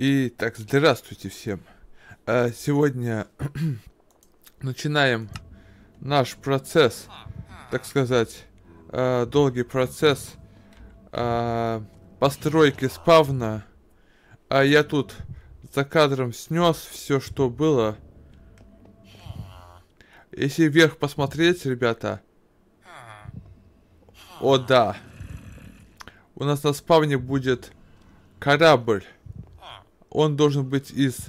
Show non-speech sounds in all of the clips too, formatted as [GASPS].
И так, здравствуйте всем. А, сегодня [CLEARS THROAT] начинаем наш процесс, так сказать, а, долгий процесс а, постройки спавна. А я тут за кадром снес все, что было. Если вверх посмотреть, ребята. О, да. У нас на спавне будет корабль он должен быть из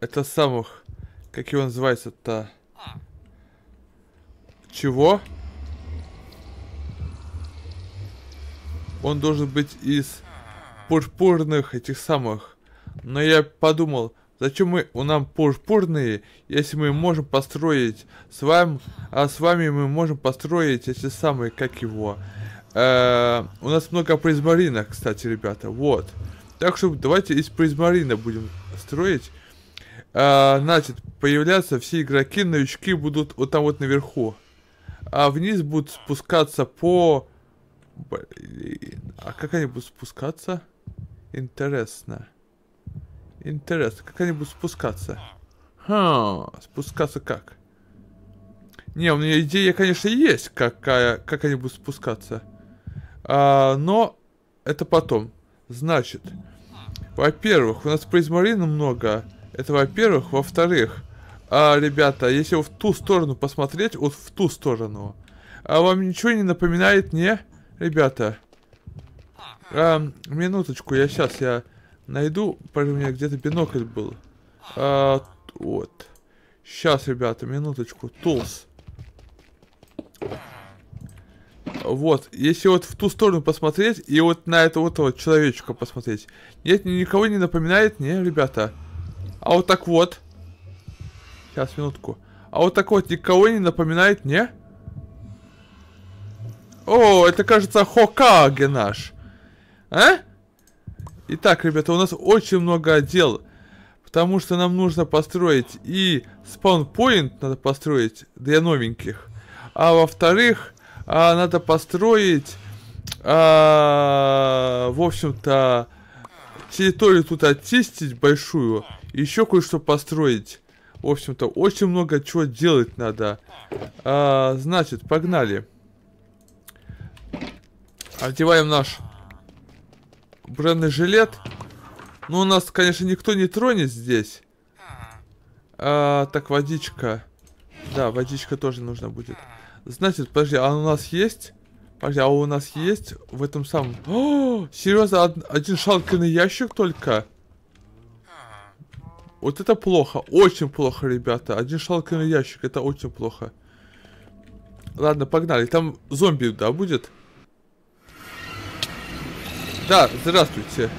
это самых, как его называется-то? Чего? Он должен быть из пурпурных этих самых. Но я подумал, зачем мы у нам пурпурные, если мы можем построить с вами, а с вами мы можем построить эти самые, как его. Э у нас много призмарина, кстати, ребята, вот. Так что давайте из призмарина будем строить. А, значит, появляться все игроки, новички будут вот там вот наверху. А вниз будут спускаться по... Блин, а как они будут спускаться? Интересно. Интересно, как они будут спускаться? Ха, спускаться как? Не, у меня идея, конечно, есть, какая, как они будут спускаться. А, но это потом. Значит, во-первых, у нас призмарина много. Это во-первых. Во-вторых, а, ребята, если в ту сторону посмотреть, вот в ту сторону, а вам ничего не напоминает, не, ребята? А, минуточку, я сейчас я найду, у меня где-то бинокль был. А, вот. Сейчас, ребята, минуточку. Tools. Вот, если вот в ту сторону посмотреть, и вот на этого вот, вот человечка посмотреть. Нет, никого не напоминает, не, ребята. А вот так вот. Сейчас, минутку. А вот так вот никого не напоминает, не? О, это кажется Хокаге наш. А? Итак, ребята, у нас очень много дел. Потому что нам нужно построить и спаунпоинт надо построить для новеньких. А во-вторых, а, надо построить, а, в общем-то, территорию тут очистить большую, еще кое-что построить. В общем-то, очень много чего делать надо. А, значит, погнали. Одеваем наш брендный жилет. Ну, у нас, конечно, никто не тронет здесь. А, так, водичка. Да, водичка тоже нужна будет. Значит, подожди, а у нас есть? Подожди, а у нас есть в этом самом... [GASPS] О, серьезно, один шалкиный ящик только? Вот это плохо, очень плохо, ребята. Один шалкиный ящик, это очень плохо. Ладно, погнали. Там зомби, да, будет? Да, здравствуйте.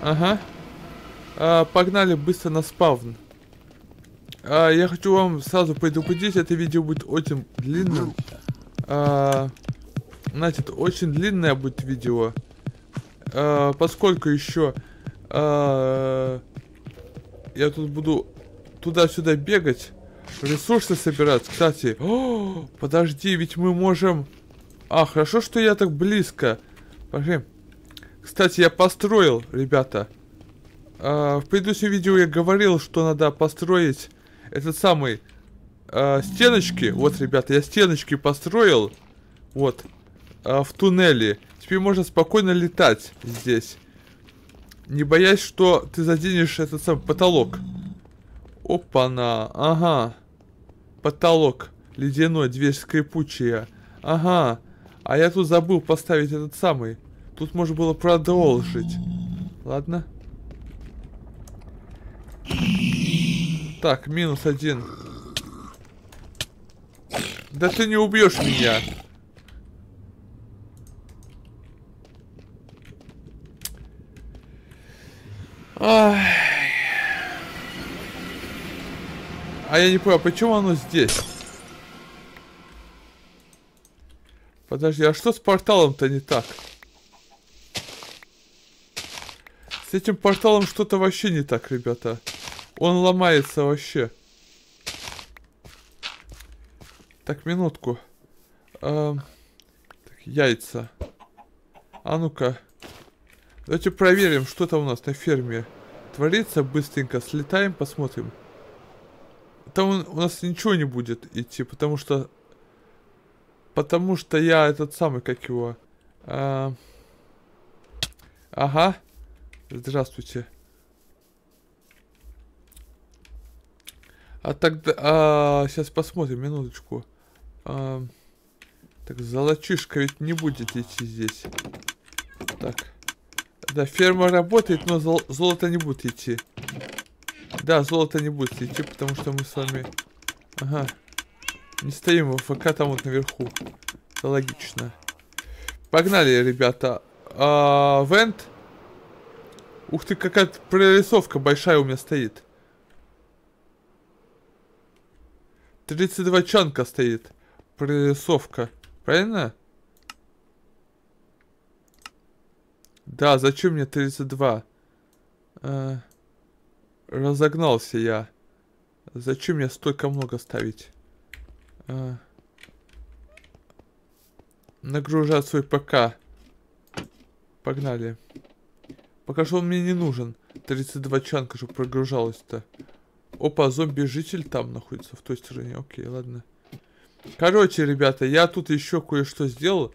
Ага. А, погнали быстро на спавн. А, я хочу вам сразу предупредить, это видео будет очень длинным. А, значит, очень длинное будет видео. А, поскольку еще а, я тут буду туда-сюда бегать, ресурсы собирать. Кстати, [GASPS] о, подожди, ведь мы можем... А, хорошо, что я так близко. Подожди. Кстати, я построил, ребята. А, в предыдущем видео я говорил, что надо построить этот самый э, стеночки. Вот, ребята, я стеночки построил. Вот. Э, в туннеле. Теперь можно спокойно летать здесь. Не боясь, что ты заденешь этот самый потолок. Опа-на. Ага. Потолок. Ледяной, дверь скрипучая. Ага. А я тут забыл поставить этот самый. Тут можно было продолжить. Ладно. Так, минус один. Да ты не убьешь меня. Ай. А я не понял, почему оно здесь? Подожди, а что с порталом-то не так? С этим порталом что-то вообще не так, ребята. Он ломается вообще. Так, минутку. Эм, так, яйца. А ну-ка. Давайте проверим, что там у нас на ферме творится. Быстренько слетаем, посмотрим. Там у нас ничего не будет идти, потому что... Потому что я этот самый, как его... А... Ага. Здравствуйте. А тогда... А, сейчас посмотрим, минуточку. А, так, золотишко ведь не будет идти здесь. Так. Да, ферма работает, но зол золото не будет идти. Да, золото не будет идти, потому что мы с вами... Ага. Не стоим в ФК там вот наверху. Это логично. Погнали, ребята. А, вент. Ух ты, какая-то прорисовка большая у меня стоит. 32 чанка стоит. Прорисовка. Правильно? Да, зачем мне 32? А, разогнался я. Зачем мне столько много ставить? А, нагружать свой ПК. Погнали. Пока что он мне не нужен. 32 чанка, чтобы прогружалось-то. Опа, зомби-житель там находится, в той стороне. Окей, ладно. Короче, ребята, я тут еще кое-что сделал.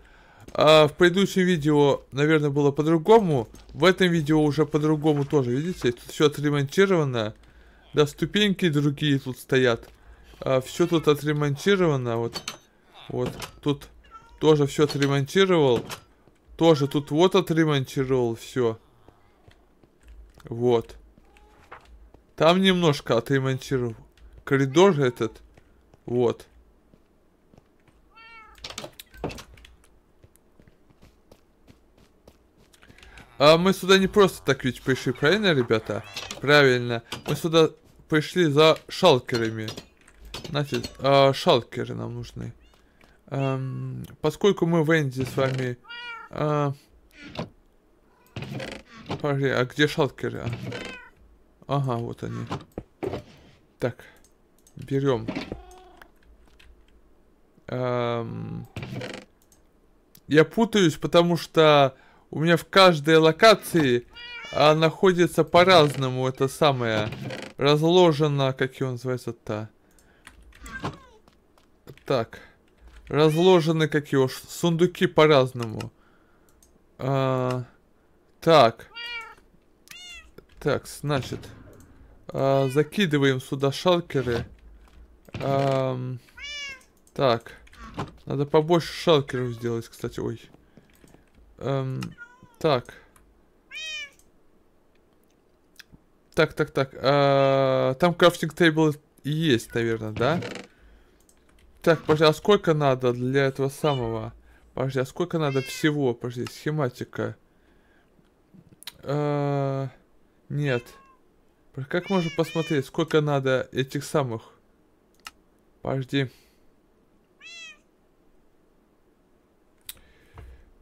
А, в предыдущем видео, наверное, было по-другому. В этом видео уже по-другому тоже, видите? Тут все отремонтировано. Да, ступеньки другие тут стоят. А, все тут отремонтировано. Вот, вот, тут тоже все отремонтировал. Тоже тут вот отремонтировал все. Вот. Там немножко отремонтировал. Коридор этот. Вот. А мы сюда не просто так ведь пришли, правильно, ребята? Правильно. Мы сюда пришли за шалкерами. Значит, а, шалкеры нам нужны. Эм, поскольку мы в Энди с вами... А, Подожди, а где шалкеры? А? Ага, вот они. Так, берем. Эм... Я путаюсь, потому что у меня в каждой локации а, находится по-разному это самое разложено, как его называется-то. Так, разложены как его сундуки по-разному. А, так. Так, значит, э, закидываем сюда шалкеры. Э, так, надо побольше шалкеров сделать, кстати, ой. Эм, так. Так, так, так. Э, там крафтинг тейбл есть, наверное, да? Так, подожди, а сколько надо для этого самого? Подожди, а сколько надо всего? Подожди, схематика. Э, нет. Как можно посмотреть, сколько надо этих самых? Подожди.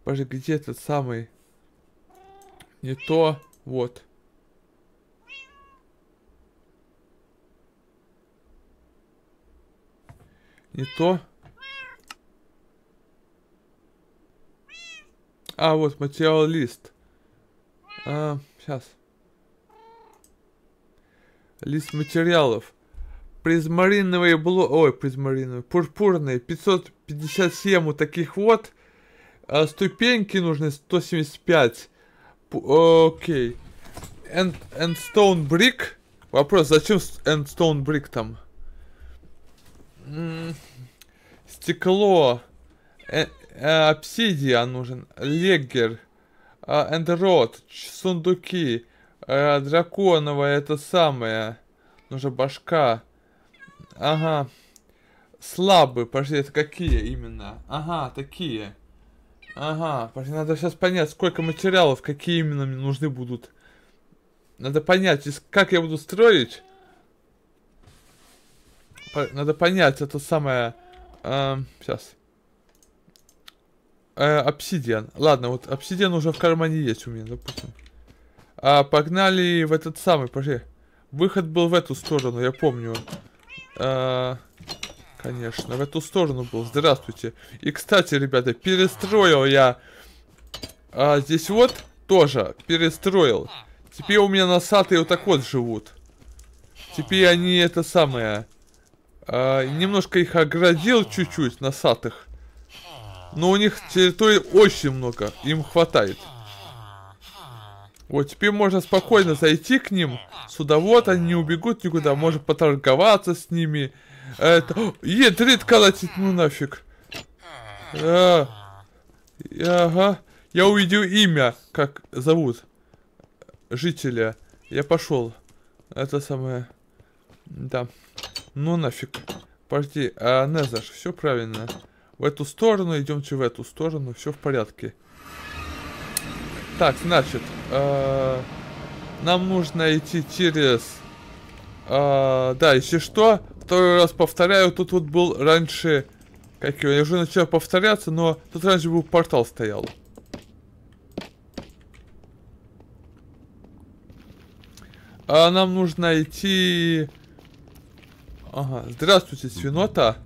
Подожди, где этот самый? Не то. Вот. Не то. А, вот, материал лист. А, сейчас. Лист материалов. Призмариновые бло... Ой, призмариновые. Пурпурные. 557 вот таких вот. А ступеньки нужны 175. П окей. End, endstone brick. Вопрос, зачем endstone brick там? Стекло. Э э обсидиан нужен. Леггер. Э эндерод. Сундуки. Э, драконовая это самое. Нужна башка. Ага. Слабые, подожди, это какие именно? Ага, такие. Ага, подожди, надо сейчас понять, сколько материалов, какие именно мне нужны будут. Надо понять, как я буду строить. Надо понять, это самое... Э, сейчас. Э, обсидиан. Ладно, вот обсидиан уже в кармане есть у меня, допустим. А, погнали в этот самый, подожди. Выход был в эту сторону, я помню. А, конечно, в эту сторону был. Здравствуйте. И, кстати, ребята, перестроил я а, здесь вот тоже перестроил. Теперь у меня носатые вот так вот живут. Теперь они это самое... Э, немножко их оградил чуть-чуть, носатых. Но у них территории очень много, им хватает. Вот теперь можно спокойно зайти к ним. Сюда вот они не убегут никуда. Можно поторговаться с ними. Это... [GASPS] Ядрит колотить, ну нафиг. А, ага. Я увидел имя, как зовут жителя. Я пошел. Это самое... Да. Ну нафиг. Подожди, а Незаш, все правильно. В эту сторону, идемте в эту сторону, все в порядке. Так, значит, э, нам нужно идти через... Э, да, если что, второй раз повторяю, тут вот был раньше... Как его, я уже начал повторяться, но тут раньше был портал стоял. А нам нужно идти... Ага, здравствуйте, свинота.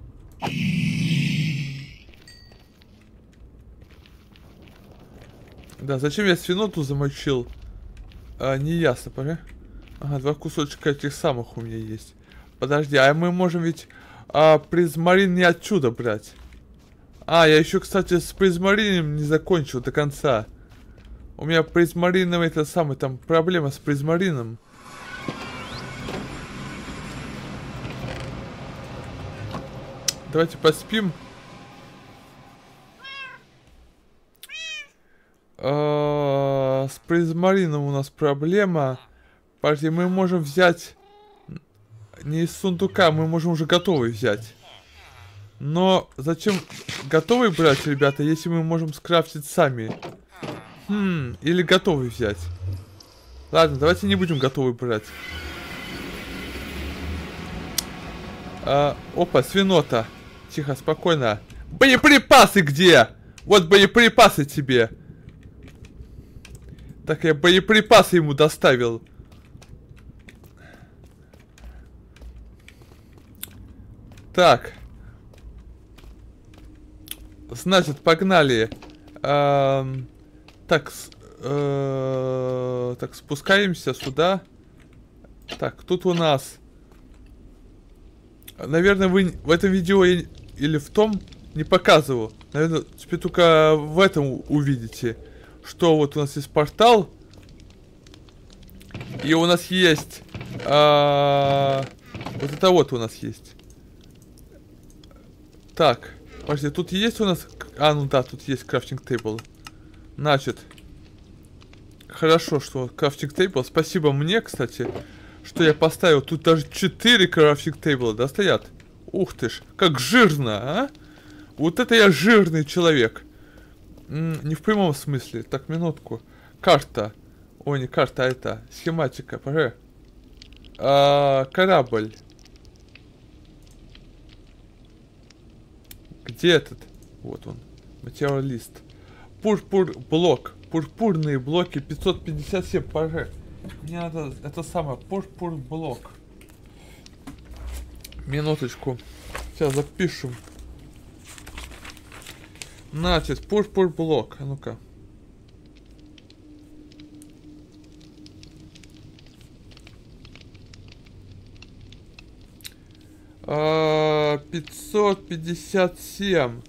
Да, зачем я свиноту замочил? А, не ясно, пора. Ага, два кусочка этих самых у меня есть. Подожди, а мы можем ведь а, призмарин не отсюда брать. А, я еще, кстати, с призмарином не закончил до конца. У меня призмарином это самый, там проблема с призмарином. Давайте поспим. С призмарином у нас проблема. Подожди, мы можем взять... Не из сундука, мы можем уже готовый взять. Но зачем готовый брать, ребята, если мы можем скрафтить сами? Хм, или готовый взять. Ладно, давайте не будем готовый брать. А, опа, свинота. Тихо, спокойно. Боеприпасы где? Вот боеприпасы тебе. Так я боеприпасы ему доставил. Так. Значит, погнали. Эм, так, э, так, спускаемся сюда. Так, тут у нас... Наверное, вы в этом видео или в том не показывал. Наверное, теперь только в этом увидите что вот у нас есть портал. И у нас есть... А, вот это вот у нас есть. Так. Подожди, тут есть у нас... А, ну да, тут есть крафтинг тейбл. Значит. Хорошо, что крафтинг тейбл. Спасибо мне, кстати, что я поставил. Тут даже 4 крафтинг тейбла, да, стоят? Ух ты ж, как жирно, а? Вот это я жирный человек. Не в прямом смысле. Так, минутку. Карта. Ой, не карта, а это. Схематика. Пора. А, корабль. Где этот? Вот он. Материалист. Пурпур блок. Пурпурные блоки 557. Пора. Мне надо это самое. Пурпур блок. Минуточку. Сейчас запишем. Значит, пуш-пуш блок. А ну-ка. А, 557.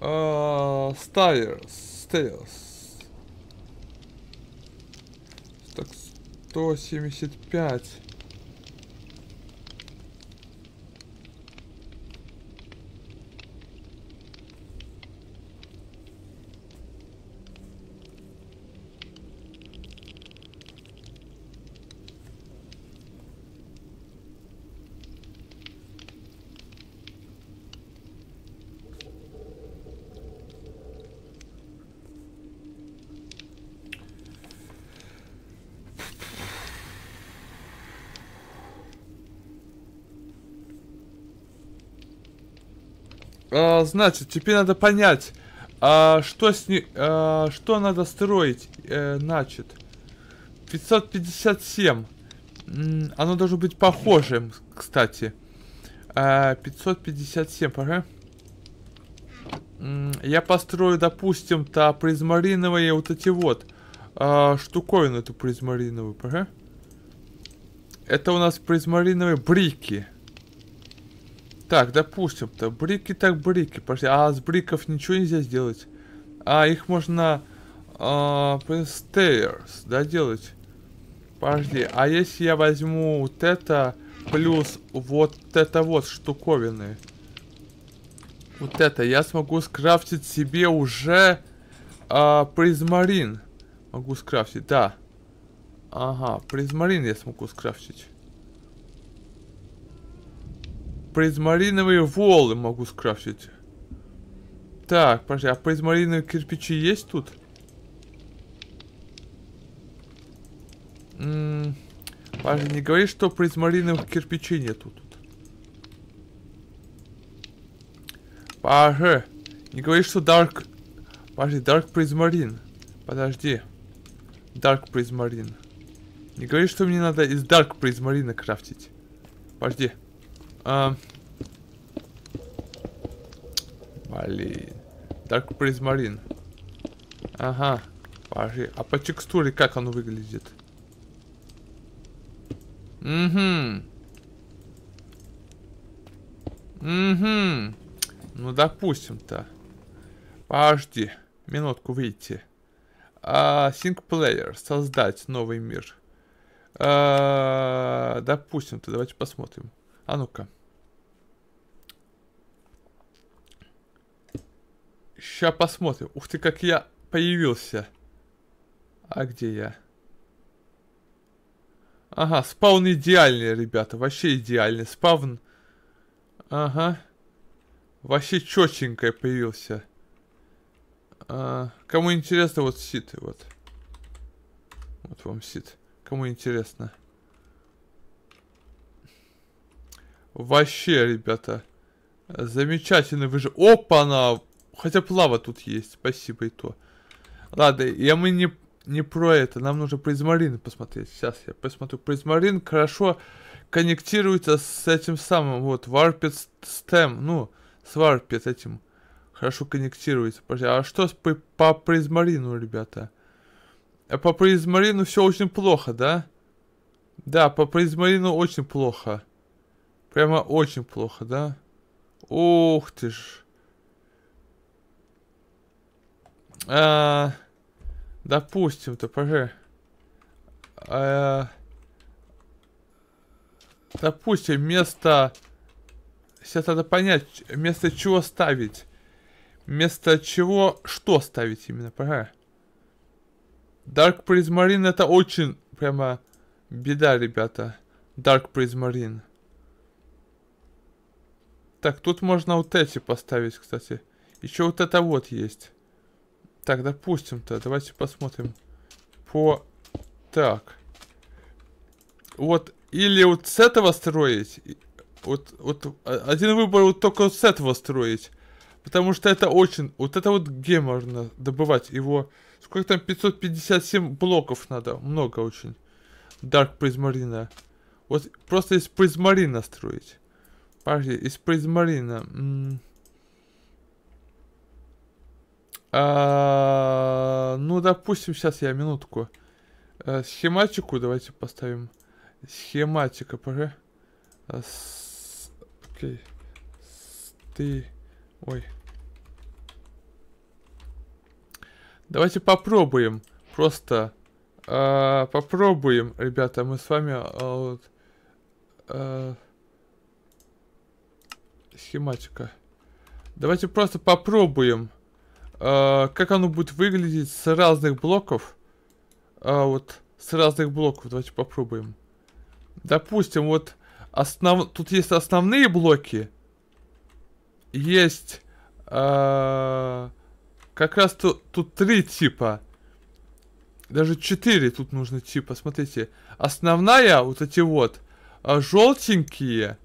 А, Стайерс. Стейрс. Так, 175. А, значит, теперь надо понять, а, что с ней, а, что надо строить, а, значит. 557. Оно должно быть похожим, кстати. А, 557, ага. Я построю, допустим, то призмариновые вот эти вот а, штуковину эту призмариновую, ага. Это у нас призмариновые брики. Так, допустим-то, брики так брики. Пошли. А с бриков ничего нельзя сделать. А их можно а, stairs, да, делать. Подожди, а если я возьму вот это плюс вот это вот штуковины? Вот это, я смогу скрафтить себе уже а, призмарин. Могу скрафтить, да. Ага, призмарин я смогу скрафтить. Призмариновые волы могу скрафтить. Так, подожди, а призмариновые кирпичи есть тут? М подожди, не говори, что призмариновых кирпичей нету тут. Подожди, не говори, что Dark... Подожди, Dark Призмарин. Подожди. Dark Призмарин. Не говори, что мне надо из Dark Призмарина крафтить. Подожди. А... Блин. Dark Призмарин. Ага. Подожди. А по текстуре как оно выглядит? Угу. Угу. Ну, допустим-то. Подожди. Минутку, выйти. А, Sync Player. Создать новый мир. А, допустим-то. Давайте посмотрим. А ну-ка. Сейчас посмотрим. Ух ты, как я появился. А где я? Ага, спаун идеальный, ребята. Вообще идеальный. Спавн. Ага. Вообще четенько появился. А, кому интересно, вот сит. Вот. Вот вам сит. Кому интересно. Вообще, ребята. Замечательно вы же. Опа-на! Хотя плава тут есть. Спасибо и то. Ладно, я мы не не про это, нам нужно призмарин посмотреть. Сейчас я посмотрю. Призмарин хорошо коннектируется с этим самым, вот, Warped Stem, ну, с Warped этим. Хорошо коннектируется. Подожди, а что с, по, по призмарину, ребята? А по призмарину все очень плохо, да? Да, по призмарину очень плохо. Прямо очень плохо, да? Ух ты ж. А, Допустим, ТПЖ. Э, допустим, вместо... Сейчас надо понять, вместо чего ставить. Вместо чего что ставить именно, ПГ. Dark Prismarine это очень прямо беда, ребята. Dark Prismarine. Так, тут можно вот эти поставить, кстати. Еще вот это вот есть. Так, допустим-то, давайте посмотрим. По... Так. Вот, или вот с этого строить. Вот, вот, один выбор вот только вот с этого строить. Потому что это очень... Вот это вот где можно добывать его... Сколько там? 557 блоков надо. Много очень. Dark призмарина. Вот просто из призмарина строить. Подожди, из призмарина. А, ну, допустим, сейчас я минутку. А, схематику давайте поставим. Схематика. А, окей. Ты... Ой. Давайте попробуем. Просто а, попробуем, ребята, мы с вами а, схематика. Давайте просто попробуем э, как оно будет выглядеть с разных блоков. Э, вот с разных блоков. Давайте попробуем. Допустим, вот основ... тут есть основные блоки. Есть э, как раз тут, тут три типа. Даже четыре тут нужно типа. Смотрите. Основная, вот эти вот, э, желтенькие.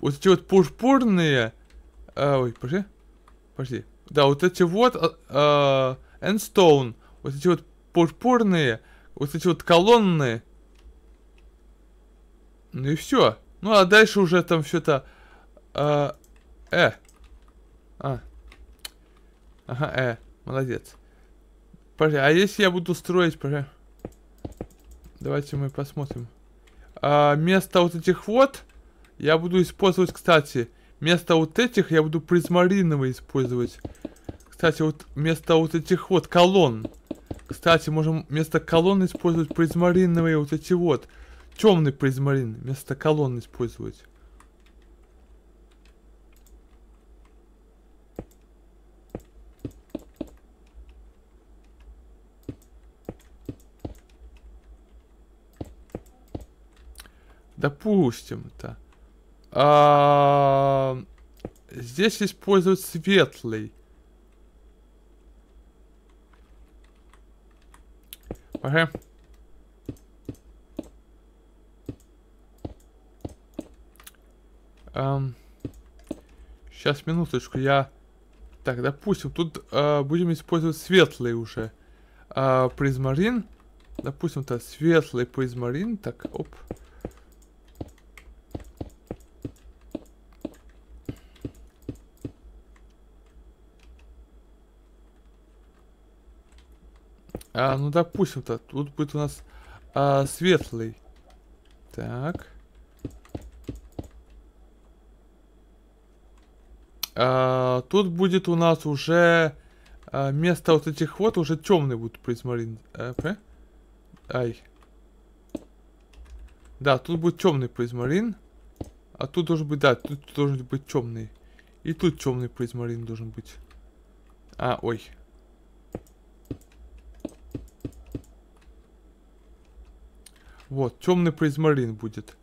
Вот эти вот пурпурные. Э, ой, подожди. Подожди. Да, вот эти вот э, Endstone, вот эти вот пурпурные, вот эти вот колонны. Ну и все. Ну а дальше уже там что-то... Э, э. А. Ага, э. Молодец. Подожди, а если я буду строить, подожди. Давайте мы посмотрим. А, вместо вот этих вот, я буду использовать, кстати, вместо вот этих я буду призмариновые использовать. Кстати, вот вместо вот этих вот колонн. Кстати, можем вместо колонн использовать призмариновые вот эти вот. Темный призмарин вместо колонн использовать. Допустим-то. А, здесь используют светлый. Ага. Um, сейчас, минуточку, я... Так, допустим, тут uh, будем использовать светлый уже. Uh, призмарин. Допустим-то светлый призмарин. Так, оп. А, ну допустим-то, тут будет у нас а, светлый. Так. А, тут будет у нас уже а, место вот этих вот уже темный будет призмарин. А, Ай. Да, тут будет темный призмарин. А тут должен быть, да, тут должен быть темный. И тут темный призмарин должен быть. А, ой. Вот, темный призмарин будет.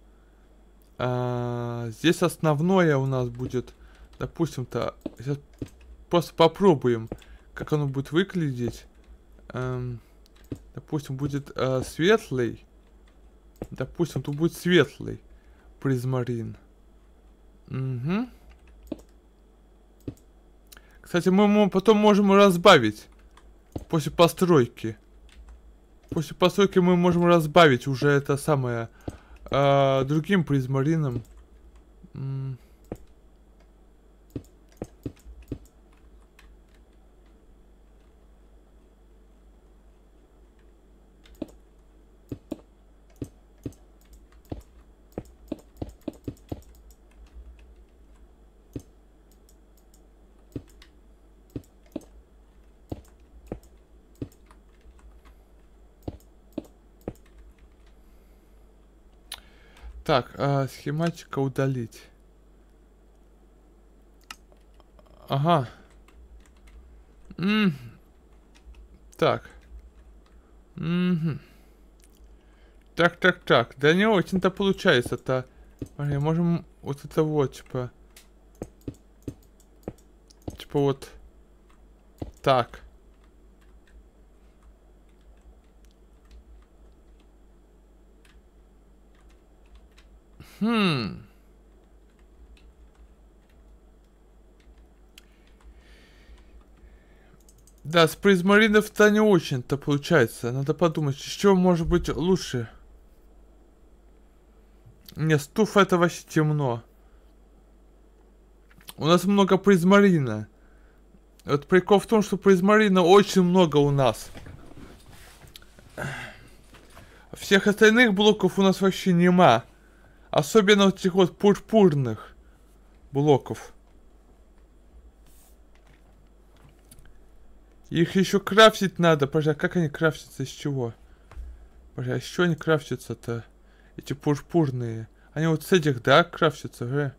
А, здесь основное у нас будет, допустим-то, сейчас просто попробуем, как оно будет выглядеть. Эм, допустим, будет э, светлый. Допустим, тут будет светлый призмарин. Угу. Кстати, мы потом можем разбавить после постройки. После постройки мы можем разбавить уже это самое э, другим призмарином. Так, а, схематика удалить. Ага. М так. Угу. Так, так, так. Да не очень-то получается-то. Смотри, можем вот это вот, типа... Типа вот... Так. Хм. Да, с призмаринов-то не очень-то получается. Надо подумать, что может быть лучше. Не, стуф это вообще темно. У нас много призмарина. Вот прикол в том, что призмарина очень много у нас. Всех остальных блоков у нас вообще нема. Особенно вот этих вот пурпурных блоков. Их еще крафтить надо. Подожди, а как они крафтятся? Из чего? А из чего они крафтятся-то? Эти пурпурные. Они вот с этих, да, крафтятся, э?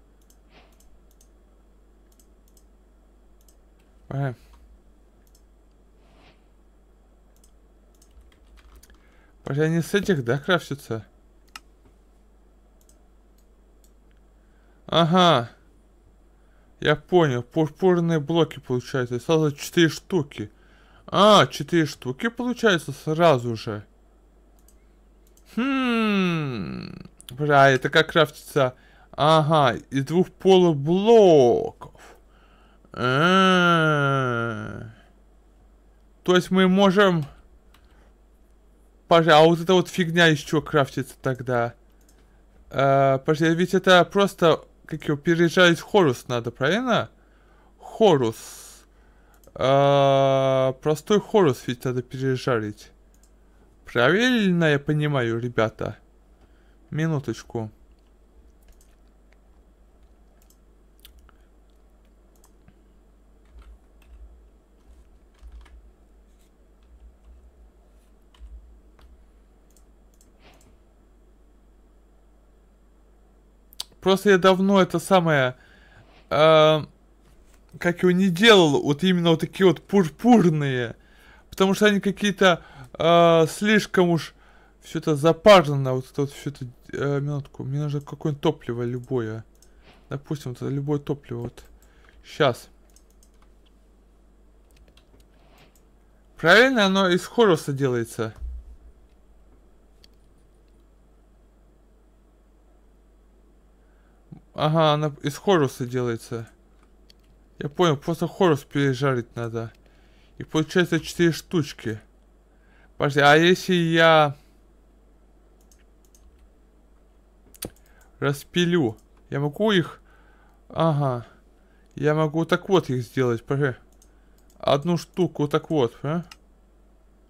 Э. Подожди, они с этих, да, крафтятся? Ага. Я понял. Пурпурные блоки получается. Сразу 4 штуки. А, 4 штуки получается сразу же. Хм. Бля, это как крафтится? Ага, из двух полублоков. А -а -а. То есть мы можем... Подожди, а вот эта вот фигня еще крафтится тогда. А, подожди, ведь это просто как его переезжать Хорус надо, правильно? Хорус. А, простой хорус ведь надо пережарить. Правильно я понимаю, ребята? Минуточку. Просто я давно это самое... Э, как его не делал, вот именно вот такие вот пурпурные. Потому что они какие-то э, слишком уж все это запарно, вот это вот все это, э, минутку, мне нужно какое-нибудь топливо любое. Допустим, вот любое топливо, вот. Сейчас. Правильно оно из хоруса делается? Ага, она из хоруса делается. Я понял, просто хорус пережарить надо. И получается 4 штучки. Подожди, а если я распилю, я могу их... Ага. Я могу так вот их сделать, подожди. Одну штуку вот так вот, а?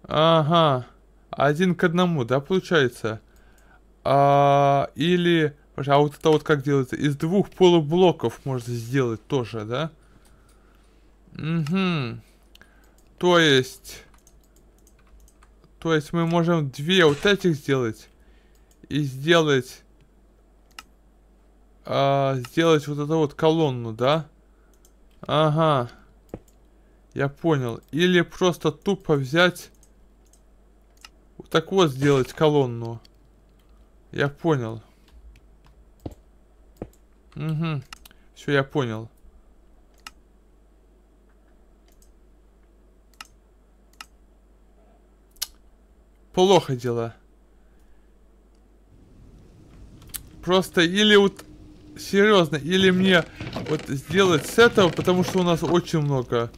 Ага. Один к одному, да, получается? А, или а вот это вот как делается? Из двух полублоков можно сделать тоже, да? Угу. То есть... То есть мы можем две вот этих сделать. И сделать... А, сделать вот эту вот колонну, да? Ага. Я понял. Или просто тупо взять... Вот так вот сделать колонну. Я понял. Угу. Все, я понял. Плохо дела. Просто или вот серьезно, или мне вот сделать с этого, потому что у нас очень много.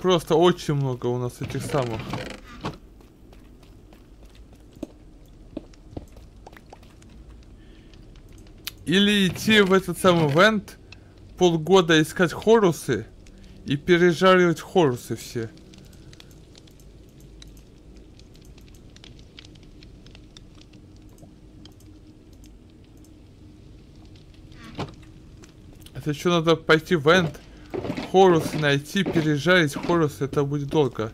Просто очень много у нас этих самых. Или идти в этот самый вент, полгода искать хорусы и пережаривать хорусы все. Это что, надо пойти в энд, хорусы найти, пережарить хорусы, это будет долго.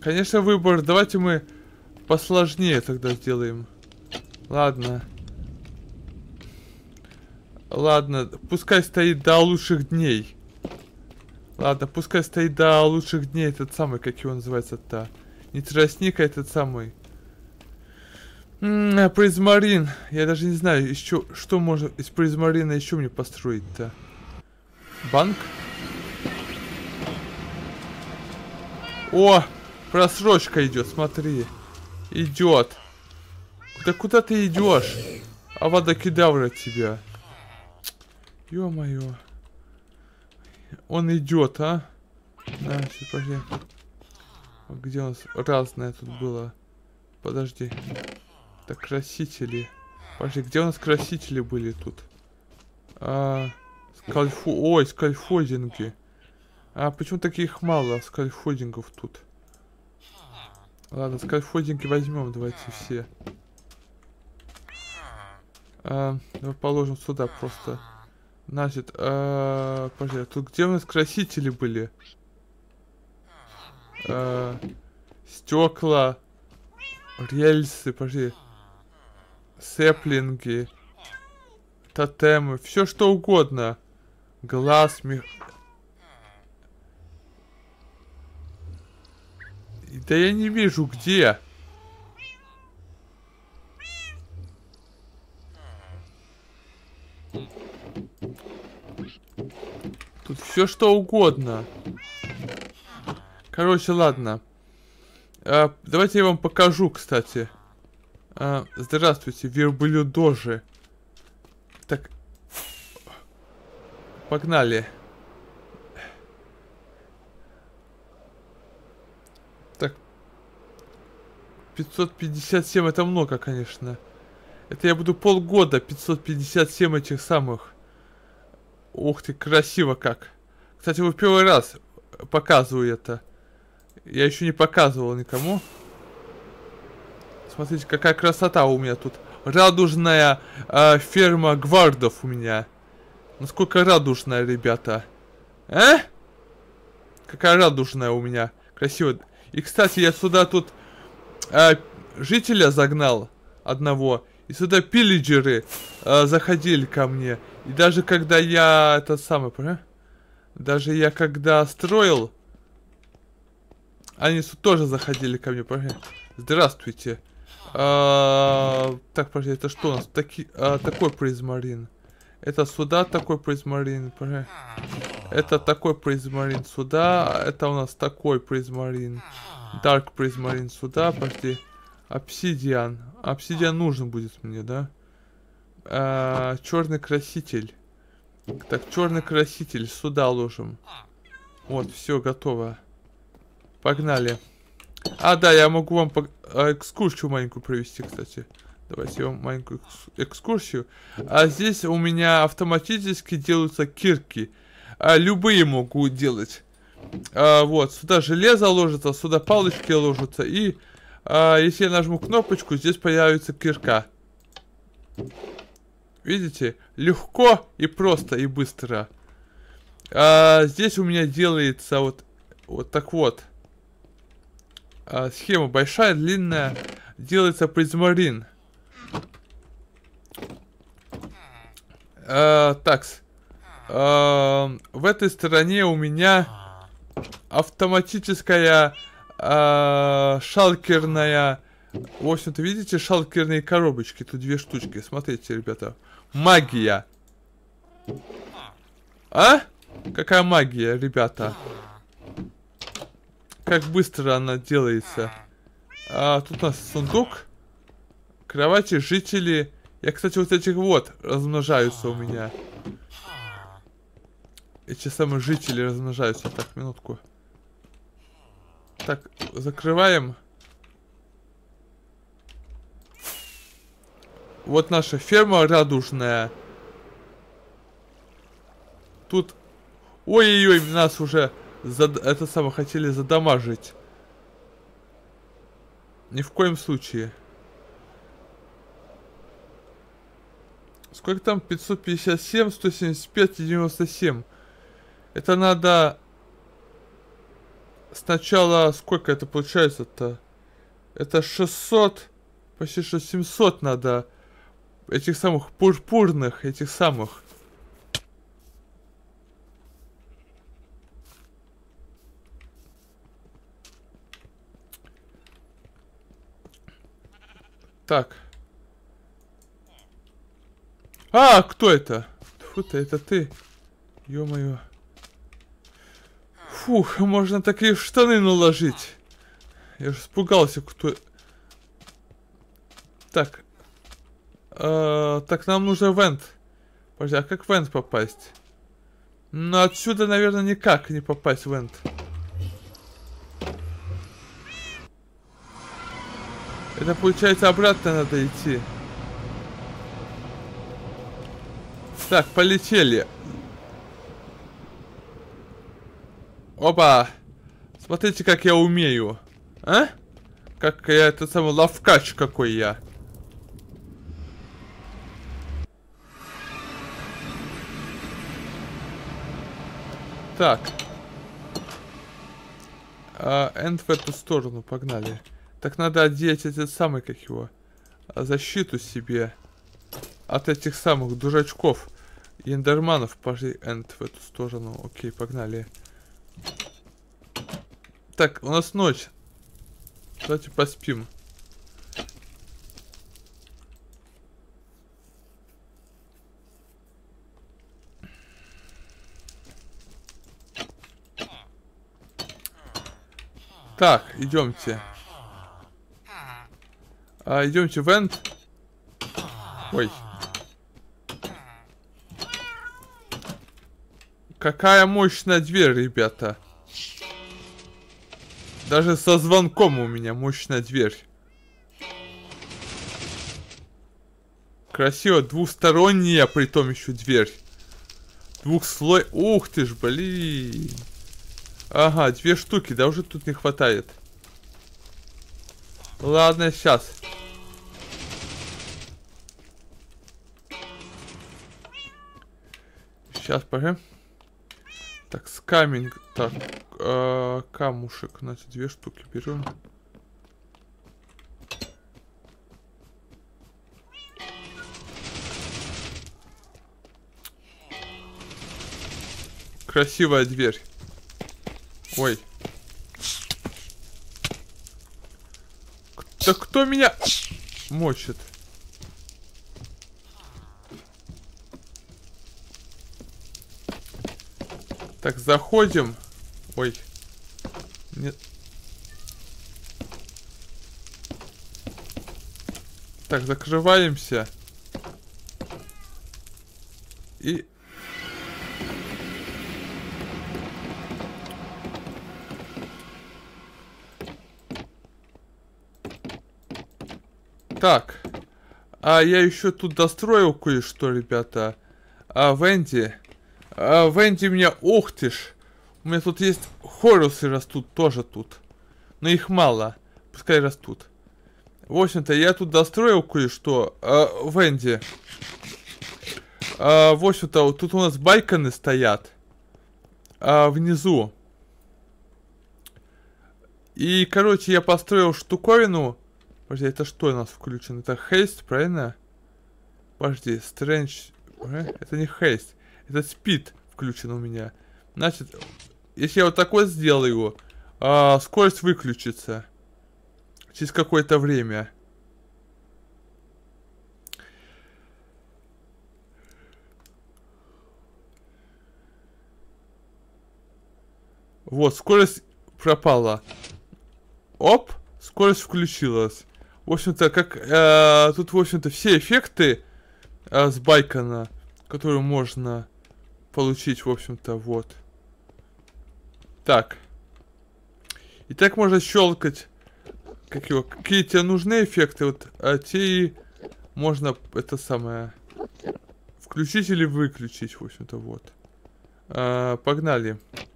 Конечно, выбор. Давайте мы посложнее тогда сделаем. Ладно. Ладно, пускай стоит до лучших дней. Ладно, пускай стоит до лучших дней этот самый, как его называется-то. Не тростник, а этот самый. М призмарин. Я даже не знаю, еще что можно из призмарина еще мне построить-то. Банк? О, просрочка идет, смотри. Идет. Да куда ты идешь? Авада кедавра тебя. Ё-моё. Он идет, а? На, сейчас, подожди. Где у нас разное тут было? Подожди. Так, красители. Подожди, где у нас красители были тут? А, скальфу... Ой, скальфодинги. А почему таких мало скальфодингов тут? Ладно, скальфодинги возьмем, давайте все. А, давай положим сюда просто. Значит, а, подожди, тут где у нас красители были? А, стекла, рельсы, подожди. Сеплинги, тотемы, все что угодно. Глаз, мех... Да я не вижу, где. Тут все что угодно. Короче, ладно. А, давайте я вам покажу, кстати. А, здравствуйте, верблюдожи. Так. Погнали. 557 это много, конечно. Это я буду полгода 557 этих самых. Ух ты, красиво как. Кстати, вы первый раз показываю это. Я еще не показывал никому. Смотрите, какая красота у меня тут. Радужная э, ферма гвардов у меня. Насколько радужная, ребята. А? Какая радужная у меня. Красиво. И, кстати, я сюда тут э, жителя загнал одного. И сюда пиллиджеры э, заходили ко мне. И даже когда я... Это самое, а? Даже я когда строил... Они тоже заходили ко мне, понимаете? Здравствуйте. А, так, подожди, это что у нас? Таки, а, такой призмарин. Это сюда такой призмарин. Подожди. Это такой призмарин сюда. Это у нас такой призмарин. Dark prismarine сюда, подожди. Обсидиан. Обсидиан нужен будет мне, да? А, черный краситель. Так, черный краситель сюда ложим. Вот, все готово. Погнали. А, да, я могу вам а, экскурсию маленькую провести, кстати. Давайте я вам маленькую экскурсию. А здесь у меня автоматически делаются кирки. А, любые могу делать. А, вот, сюда железо ложится, сюда палочки ложатся. И а, если я нажму кнопочку, здесь появится кирка. Видите? Легко и просто и быстро. А, здесь у меня делается вот, вот так вот. А, схема большая, длинная. Делается призмарин. А, так. А, в этой стороне у меня автоматическая а, шалкерная... В общем-то, видите, шалкерные коробочки. Тут две штучки. Смотрите, ребята. Магия. А? Какая магия, ребята? как быстро она делается. А, тут у нас сундук. Кровати, жители. Я, кстати, вот этих вот размножаются у меня. Эти самые жители размножаются. Так, минутку. Так, закрываем. Вот наша ферма радужная. Тут... Ой-ой-ой, нас уже за, это самое хотели задамажить. Ни в коем случае. Сколько там? 557, 175 и 97. Это надо... Сначала... Сколько это получается-то? Это 600... Почти что 700 надо... Этих самых пурпурных, этих самых... Так. А, кто это? Фу ты, это ты. Ё-моё. Фух, можно такие штаны наложить. Я же испугался, кто... Так. Э, так, нам нужен вент. Подожди, а как вент попасть? Ну, отсюда, наверное, никак не попасть вент. Это получается обратно надо идти. Так, полетели. Опа! Смотрите, как я умею. А? Как я, это самый лавкач какой я. Так. А, энд в эту сторону, погнали. Так надо одеть этот самый, как его, защиту себе от этих самых дурачков. Ендерманов, пошли энд в эту сторону. Окей, погнали. Так, у нас ночь. Давайте поспим. Так, идемте. А, идемте в энд. Ой. Какая мощная дверь, ребята. Даже со звонком у меня мощная дверь. Красиво, двухсторонняя, притом еще дверь. Двухслой... Ух ты ж, блин. Ага, две штуки, да уже тут не хватает. Ладно, сейчас. Сейчас, погоди. Так, скаминг. Так, э, камушек. Значит, две штуки берем. Красивая дверь. Ой. Да кто меня мочит? Так, заходим. Ой. Нет. Так, закрываемся. И... Так. А я еще тут достроил кое-что, ребята. А, Венди. А, Венди меня... Ух ты ж! У меня тут есть хорусы растут тоже тут. Но их мало. Пускай растут. В общем-то, я тут достроил кое-что. А, Венди. А, в общем-то, тут у нас байканы стоят. А, внизу. И, короче, я построил штуковину. Подожди, это что у нас включено? Это хейст, правильно? Подожди, стрэндж... Это не хейст. Это спид включен у меня. Значит, если я вот такой сделаю, а, скорость выключится. Через какое-то время. Вот, скорость пропала. Оп, скорость включилась. В общем-то, как э, тут, в общем-то, все эффекты э, с Байкона, которые можно получить, в общем-то, вот. Так. И так можно щелкать. Как его, какие тебе нужны эффекты, вот, а те и можно это самое включить или выключить, в общем-то, вот. А, погнали. Окей.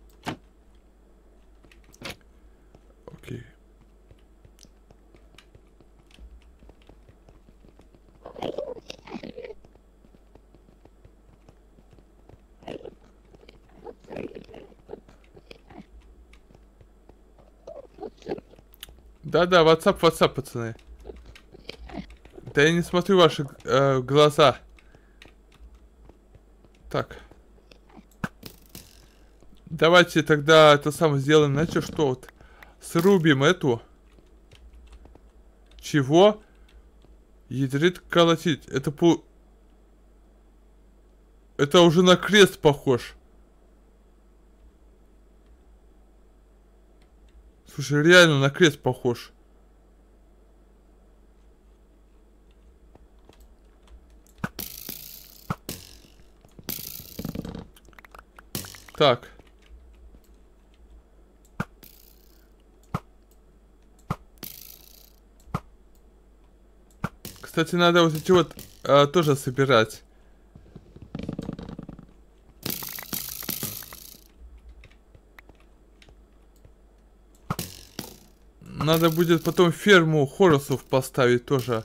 Да-да, WhatsApp, WhatsApp, пацаны. Да я не смотрю ваши э, глаза. Так. Давайте тогда это самое сделаем. Знаете что? Вот срубим эту. Чего? Ядрит колотить. Это по... Это уже на крест похож. Слушай, реально на крест похож. Так. Кстати, надо вот эти вот а, тоже собирать. Надо будет потом ферму хоросов поставить тоже.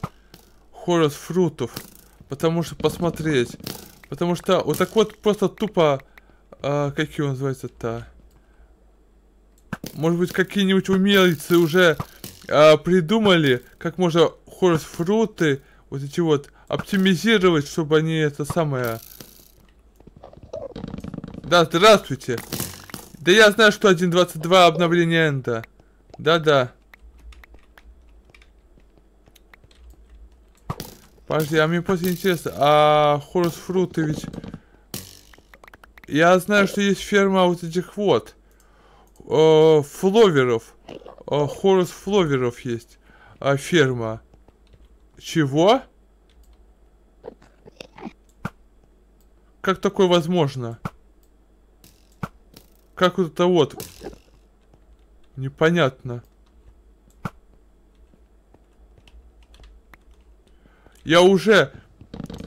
Хорос фрутов. Потому что посмотреть. Потому что вот так вот просто тупо... А, как его называется-то? Может быть, какие-нибудь умельцы уже а, придумали, как можно хорос фруты, вот эти вот, оптимизировать, чтобы они это самое... Да, здравствуйте. Да я знаю, что 1.22 обновление энда. Да-да. Подожди, а мне просто интересно, а хорус фруты ведь... Я знаю, что есть ферма вот этих вот. Э, фловеров. Э, хорус фловеров есть. А, ферма. Чего? Как такое возможно? Как вот это вот? Непонятно. Я уже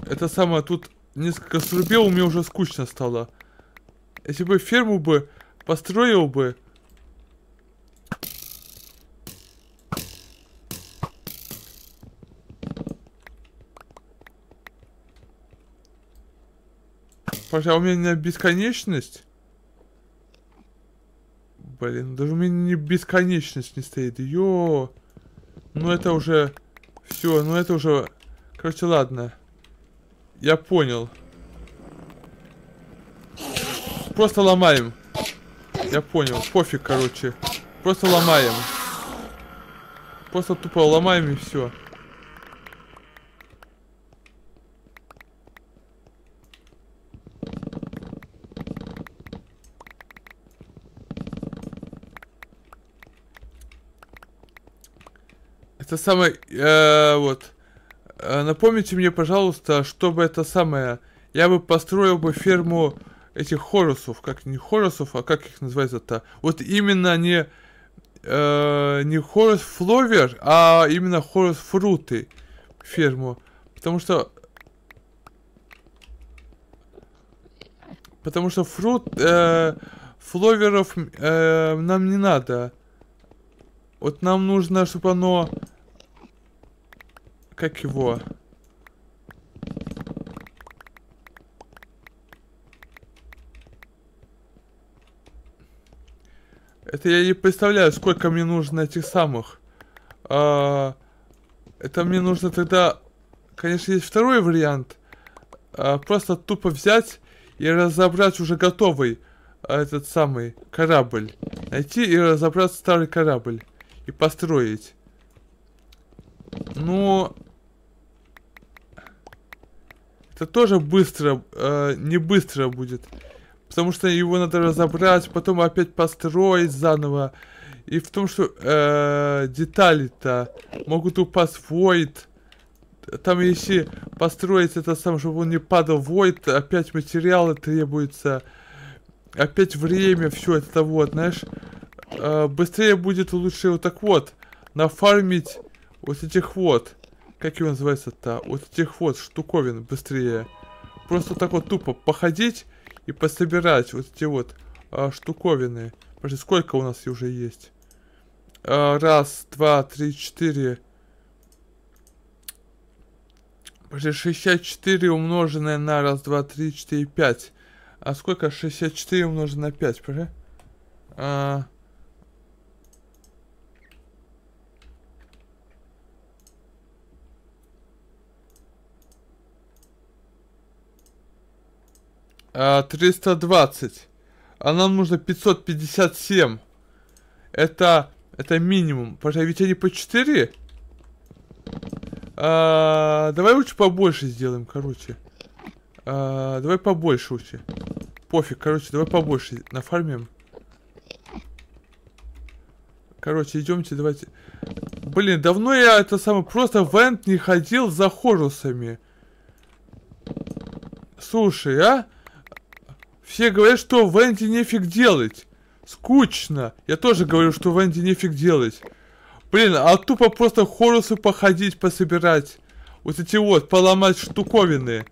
это самое, тут несколько срубил, мне уже скучно стало. Если бы ферму бы построил бы, Пожалуй, у меня бесконечность. Блин, даже у меня не бесконечность не стоит. Йо. Ну это уже... Все, ну это уже... Короче, ладно. Я понял. Просто ломаем. Я понял. Пофиг, короче. Просто ломаем. Просто тупо ломаем и все. Это самое, э, вот. Э, напомните мне, пожалуйста, чтобы это самое, я бы построил бы ферму этих хорусов, как не хорусов, а как их называется-то? Вот именно не э, не хорус фловер, а именно хорус фруты ферму, потому что потому что фрут э, фловеров э, нам не надо. Вот нам нужно, чтобы оно как его? Это я не представляю, сколько мне нужно этих самых. А, это мне нужно тогда... Конечно, есть второй вариант. А, просто тупо взять и разобрать уже готовый а, этот самый корабль. Найти и разобрать старый корабль. И построить. Ну, это тоже быстро, э, не быстро будет. Потому что его надо разобрать, потом опять построить заново. И в том, что э, детали-то могут упасть в void. Там если построить это сам, чтобы он не падал в void, опять материалы требуются. Опять время, все это вот, знаешь. Э, быстрее будет лучше вот так вот. Нафармить вот этих вот как его называется-то, вот этих вот штуковин быстрее. Просто так вот тупо походить и пособирать вот эти вот а, штуковины. Подожди, сколько у нас уже есть? А, раз, два, три, четыре. Подожди, 64 умноженное на раз, два, три, четыре, пять. А сколько 64 умноженное на 5, подожди? А, 320. А нам нужно 557. Это, это минимум. Пожалуй, ведь они по 4. А, давай лучше побольше сделаем, короче. А, давай побольше лучше. Пофиг, короче, давай побольше нафармим. Короче, идемте, давайте. Блин, давно я это самое просто в энд не ходил за хорусами. Слушай, а? Все говорят, что в Энди нефиг делать. Скучно. Я тоже говорю, что в Энди нефиг делать. Блин, а тупо просто хорусы походить, пособирать. Вот эти вот, поломать штуковины.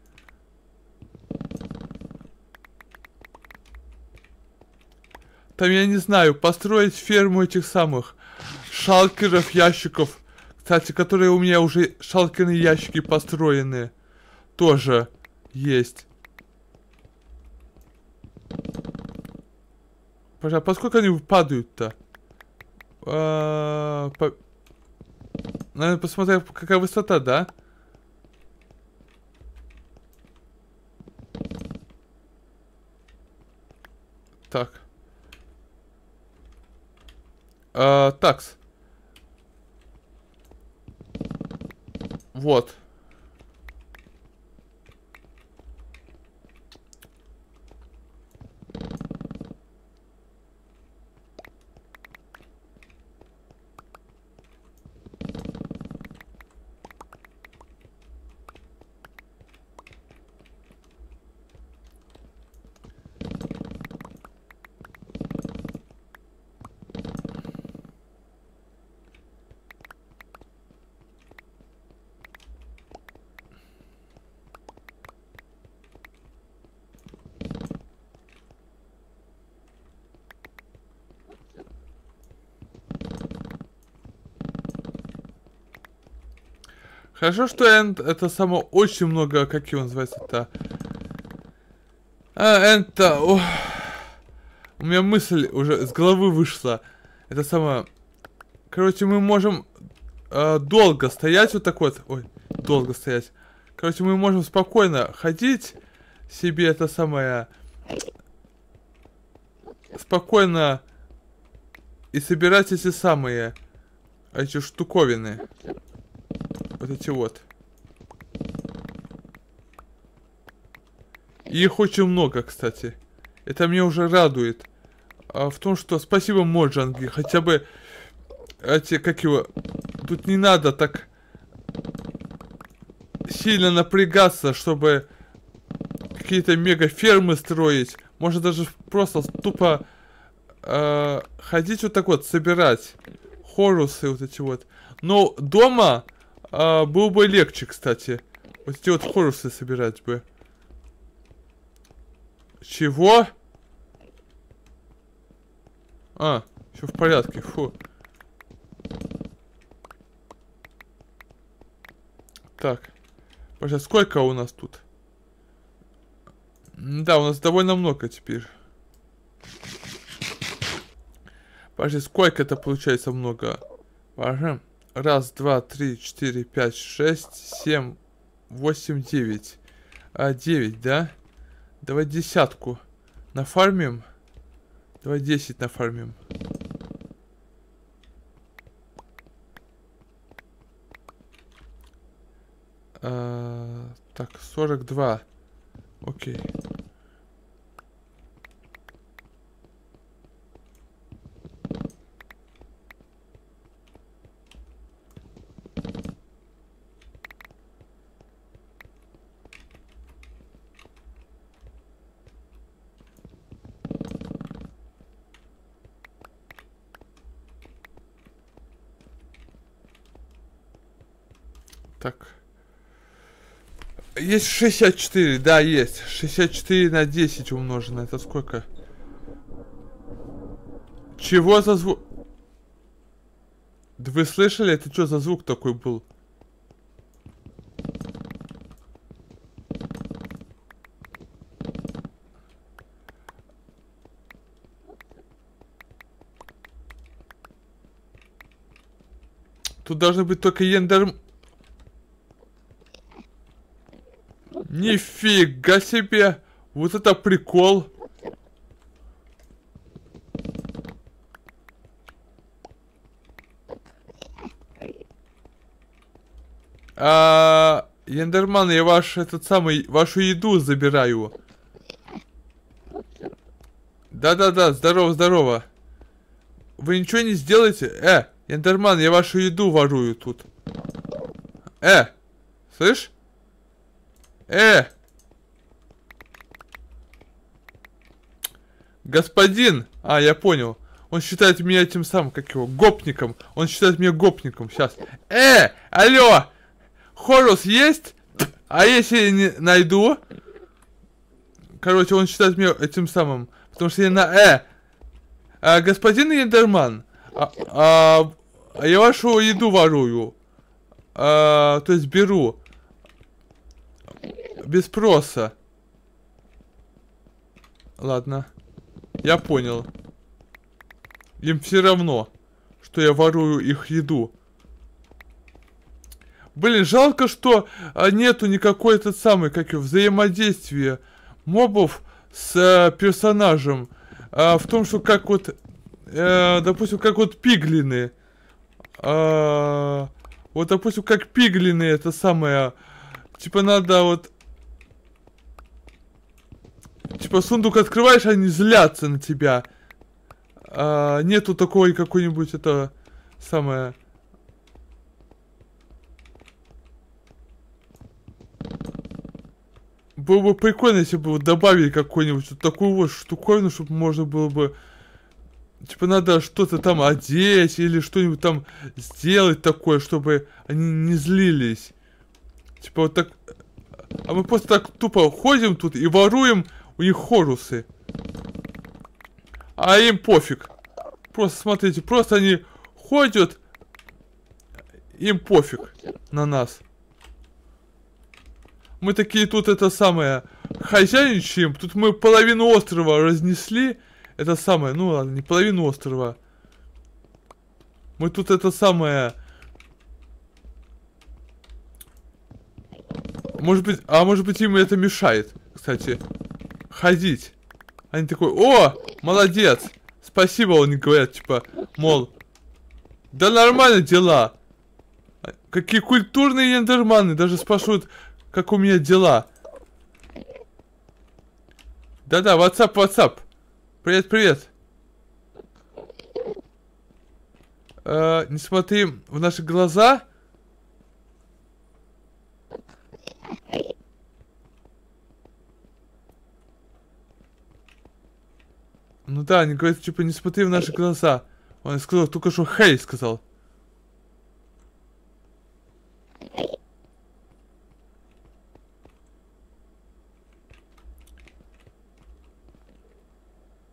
Там, я не знаю, построить ферму этих самых шалкеров, ящиков. Кстати, которые у меня уже шалкерные ящики построены. Тоже есть. Пожалуйста, поскольку они падают-то? А, по... Наверное, посмотрим, какая высота, да? Так. А, такс. Вот. Хорошо, что Энд это само очень много, как его называется-то? А, Энд-то... У меня мысль уже с головы вышла. Это самое... Короче, мы можем э, долго стоять вот так вот. Ой, долго стоять. Короче, мы можем спокойно ходить себе это самое... Спокойно и собирать эти самые эти штуковины. Эти вот. Их очень много, кстати. Это меня уже радует. А в том, что спасибо Моджанги. Хотя бы эти, как его... Тут не надо так сильно напрягаться, чтобы какие-то мега фермы строить. Можно даже просто тупо э, ходить вот так вот, собирать хорусы вот эти вот. Но дома э, было бы легче, кстати. Вот эти вот хорусы собирать бы. Чего? А, все в порядке, фу. Так. Пожалуйста, сколько у нас тут? Да, у нас довольно много теперь. Подожди, сколько это получается много? Ага. Раз, два, три, четыре, пять, шесть, семь, восемь, девять. А, девять, да? Давай десятку. Нафармим? Давай десять нафармим. А, так, сорок два. Окей. Так. Есть 64, да, есть. 64 на 10 умножено. Это сколько? Чего за звук? Да вы слышали? Это что за звук такой был? Тут должны быть только ендер... Нифига себе! Вот это прикол! А, Ендерман, я ваш этот самый, вашу еду забираю. Да-да-да, здорово, здорово. Вы ничего не сделаете? Э, Ендерман, я вашу еду ворую тут. Э, слышь? Э! Господин! А, я понял. Он считает меня тем самым, как его, гопником. Он считает меня гопником. Сейчас. Э! Алло! Хорус есть? А если не найду? Короче, он считает меня этим самым. Потому что я на Э. А, господин Ендерман, а, а, а я вашу еду ворую. А, то есть беру без спроса. Ладно. Я понял. Им все равно, что я ворую их еду. Блин, жалко, что а, нету никакой этот самый, как его, взаимодействия мобов с а, персонажем. А, в том, что как вот, а, допустим, как вот пиглины. А, вот, допустим, как пиглины, это самое, типа надо вот Типа сундук открываешь, они злятся на тебя. А, нету такой какой-нибудь это самое. Было бы прикольно, если бы добавили какую-нибудь вот такую вот штуковину, чтобы можно было бы... Типа надо что-то там одеть или что-нибудь там сделать такое, чтобы они не злились. Типа вот так... А мы просто так тупо ходим тут и воруем у них хорусы. А им пофиг. Просто смотрите, просто они ходят. Им пофиг на нас. Мы такие тут это самое хозяйничаем. Тут мы половину острова разнесли. Это самое, ну ладно, не половину острова. Мы тут это самое... Может быть, а может быть им это мешает, кстати, ходить. Они такой, о, молодец, спасибо, они говорят, типа, мол, да нормально дела. Какие культурные ендерманы, даже спрашивают, как у меня дела. Да-да, WhatsApp, WhatsApp. Привет, привет. Э, не смотри в наши глаза. Ну да, они говорят, типа, не смотри в наши глаза. Он сказал, только что хей сказал.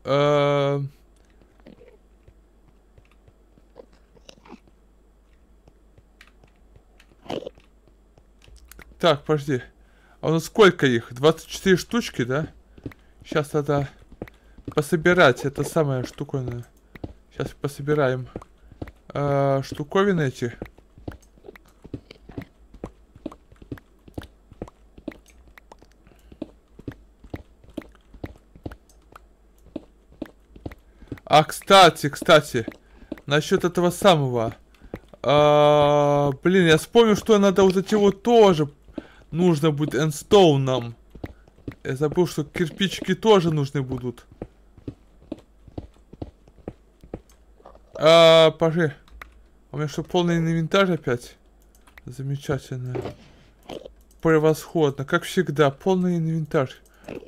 Э, Так, подожди. А у нас сколько их? 24 штучки, да? Сейчас надо пособирать. Это самая штуковина. Сейчас пособираем. А, штуковины эти. А, кстати, кстати, насчет этого самого. А, блин, я вспомнил, что надо вот эти вот тоже нужно будет эндстоуном. Я забыл, что кирпичики тоже нужны будут. А, пожи. У меня что, полный инвентарь опять? Замечательно. Превосходно. Как всегда, полный инвентарь.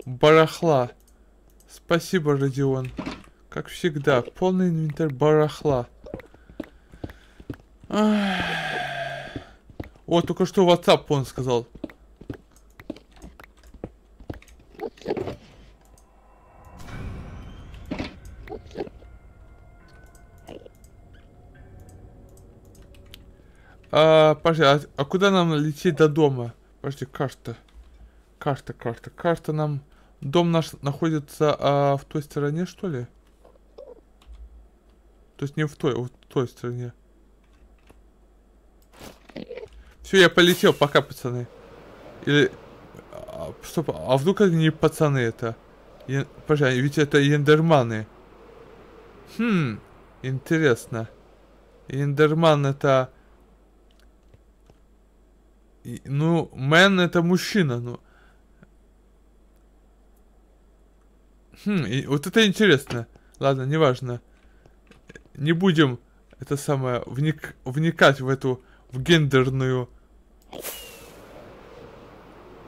Барахла. Спасибо, Родион. Как всегда, полный инвентарь барахла. Ах. О, только что WhatsApp он сказал. А, подожди, а, а куда нам лететь до дома? Подожди, карта. Карта, карта, карта нам... Дом наш находится а, в той стороне, что ли? То есть не в той, в той стороне. Все, я полетел, пока, пацаны. Или... А, стоп, а вдруг это не пацаны это? Я, подожди, ведь это ендерманы. Хм, интересно. Ендерман это... Ну, мэн это мужчина, ну. Хм, и, вот это интересно. Ладно, неважно. Не будем это самое вник, вникать в эту в гендерную.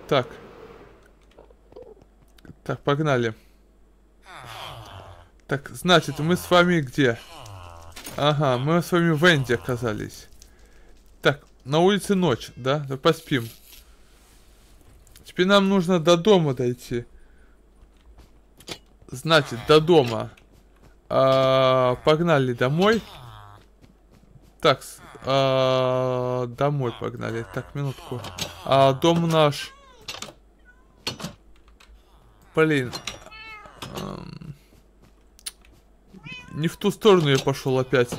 Так. Так, погнали. Так, значит, мы с вами где? Ага, мы с вами в Энди оказались. На улице ночь, да? Да поспим. Теперь нам нужно до дома дойти. Значит, до дома. А, погнали домой. Так, а, домой погнали. Так, минутку. А, дом наш. Блин. Эм, не в ту сторону я пошел опять.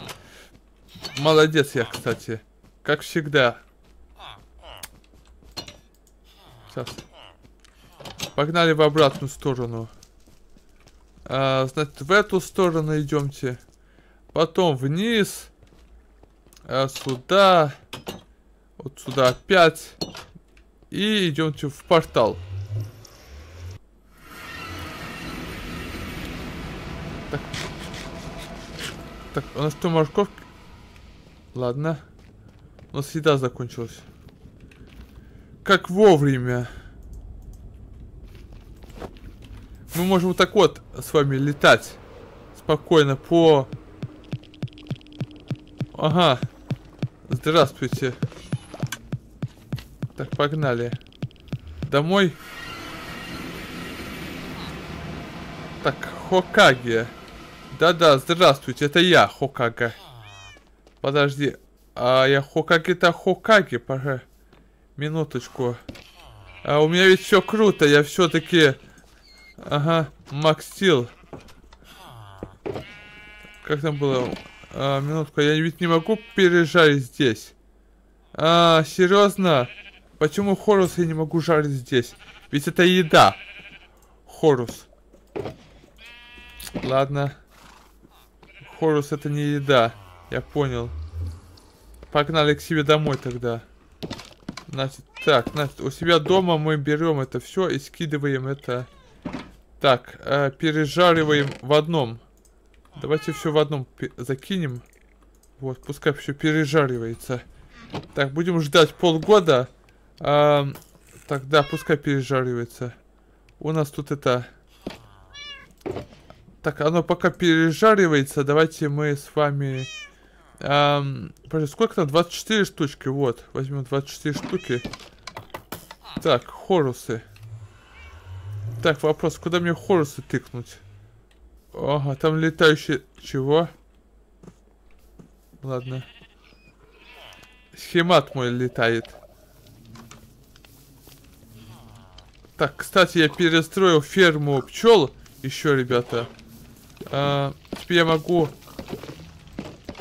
Молодец я, кстати. Как всегда. Сейчас. Погнали в обратную сторону. А, значит, в эту сторону идемте. Потом вниз. А, сюда. Вот сюда опять. И идемте в портал. Так. Так, у нас что, морковка? Ладно. У нас еда закончилась. Как вовремя. Мы можем вот так вот с вами летать. Спокойно по... Ага. Здравствуйте. Так, погнали. Домой. Так, Хокаге. Да-да, здравствуйте, это я, Хокага. Подожди, а я Хокаги-то Хокаги, пожа. Минуточку. А у меня ведь все круто, я все-таки... Ага, Макс Стил. Как там было? А, минутку, я ведь не могу пережарить здесь. А, серьезно? Почему Хорус я не могу жарить здесь? Ведь это еда. Хорус. Ладно. Хорус это не еда. Я понял. Погнали к себе домой тогда. Значит, так, значит, у себя дома мы берем это все и скидываем это. Так, э, пережариваем в одном. Давайте все в одном закинем. Вот, пускай все пережаривается. Так, будем ждать полгода. А, тогда пускай пережаривается. У нас тут это... Так, оно пока пережаривается, давайте мы с вами... Эм, сколько там? 24 штучки, вот. Возьмем 24 штуки. Так, хорусы. Так, вопрос, куда мне хорусы тыкнуть? Ага, там летающие... Чего? Ладно. Схемат мой летает. Так, кстати, я перестроил ферму пчел. Еще, ребята. А, теперь я могу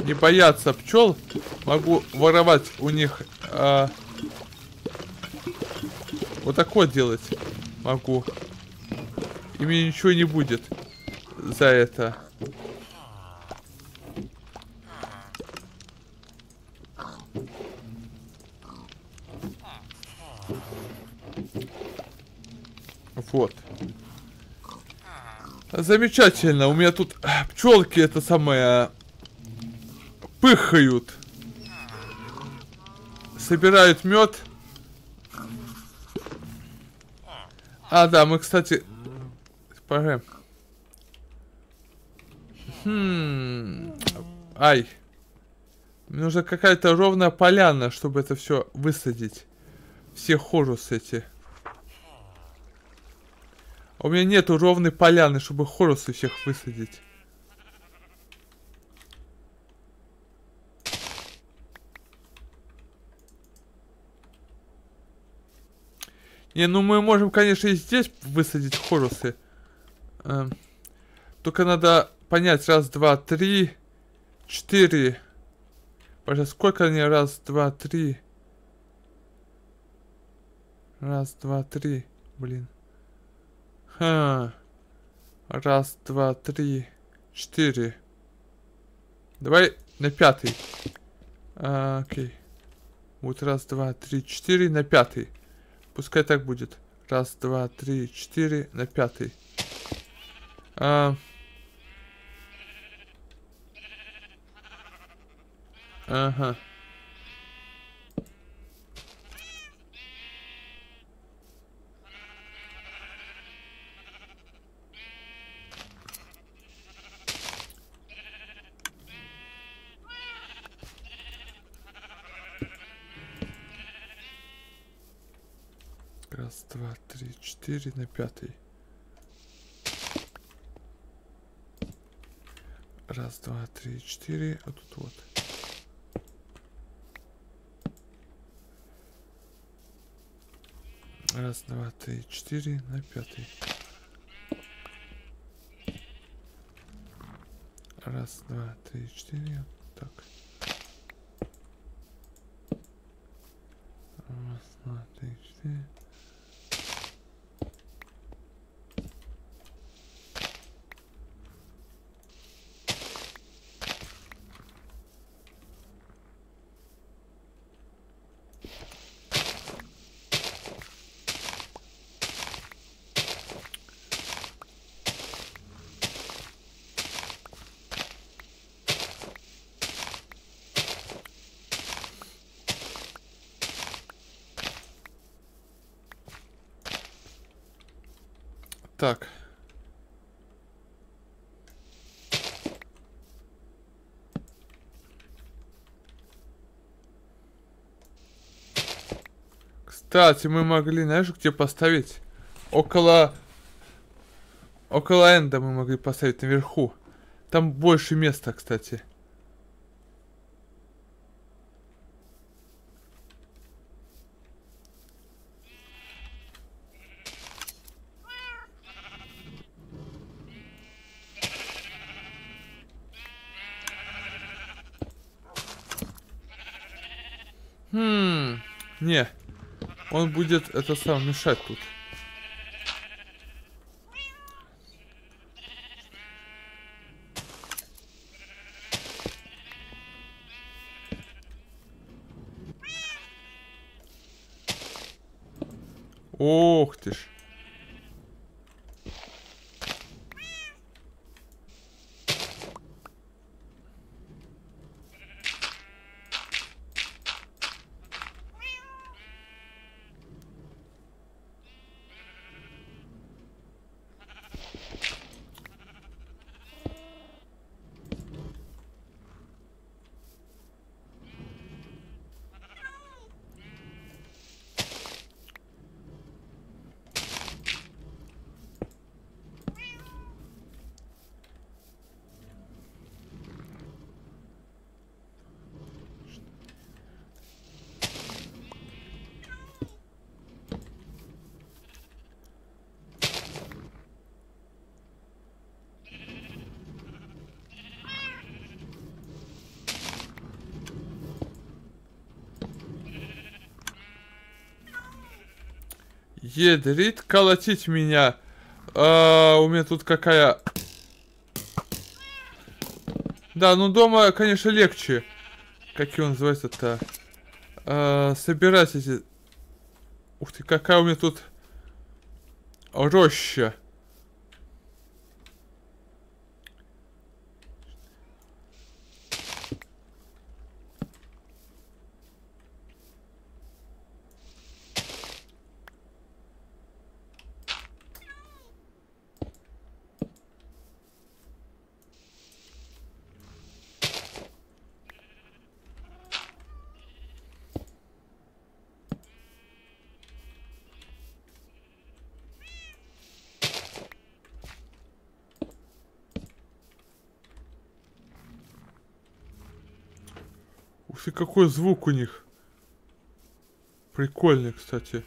не бояться пчел. Могу воровать у них... А, вот такое делать могу. И мне ничего не будет за это. Вот. Замечательно. У меня тут пчелки это самое пыхают. Собирают мед. А, да, мы, кстати... Пора. Хм... Ай. Мне нужна какая-то ровная поляна, чтобы это все высадить. Все хорус эти. А у меня нету ровной поляны, чтобы хорусы всех высадить. Не, ну мы можем, конечно, и здесь высадить хорусы. Эм, только надо понять. Раз, два, три, четыре. Боже, сколько они? Раз, два, три. Раз, два, три. Блин. Ха. Раз, два, три, четыре. Давай на пятый. А, окей. Вот раз, два, три, четыре на пятый. Пускай так будет. Раз, два, три, четыре на пятый. А... Ага. 4 на 5. Раз, два, три, четыре. А тут вот. Раз, два, три, четыре на пятый. Раз, два, три, четыре. Так. Так. Кстати, мы могли, знаешь, где поставить? Около... Около энда мы могли поставить наверху. Там больше места, кстати. Будет это сам мешать тут. Ох ты ж. Едрит колотить меня. А, у меня тут какая... Да, ну дома, конечно, легче. Как его называется-то? А, собирать эти... Ух ты, какая у меня тут роща. Ты, какой звук у них. Прикольный, кстати.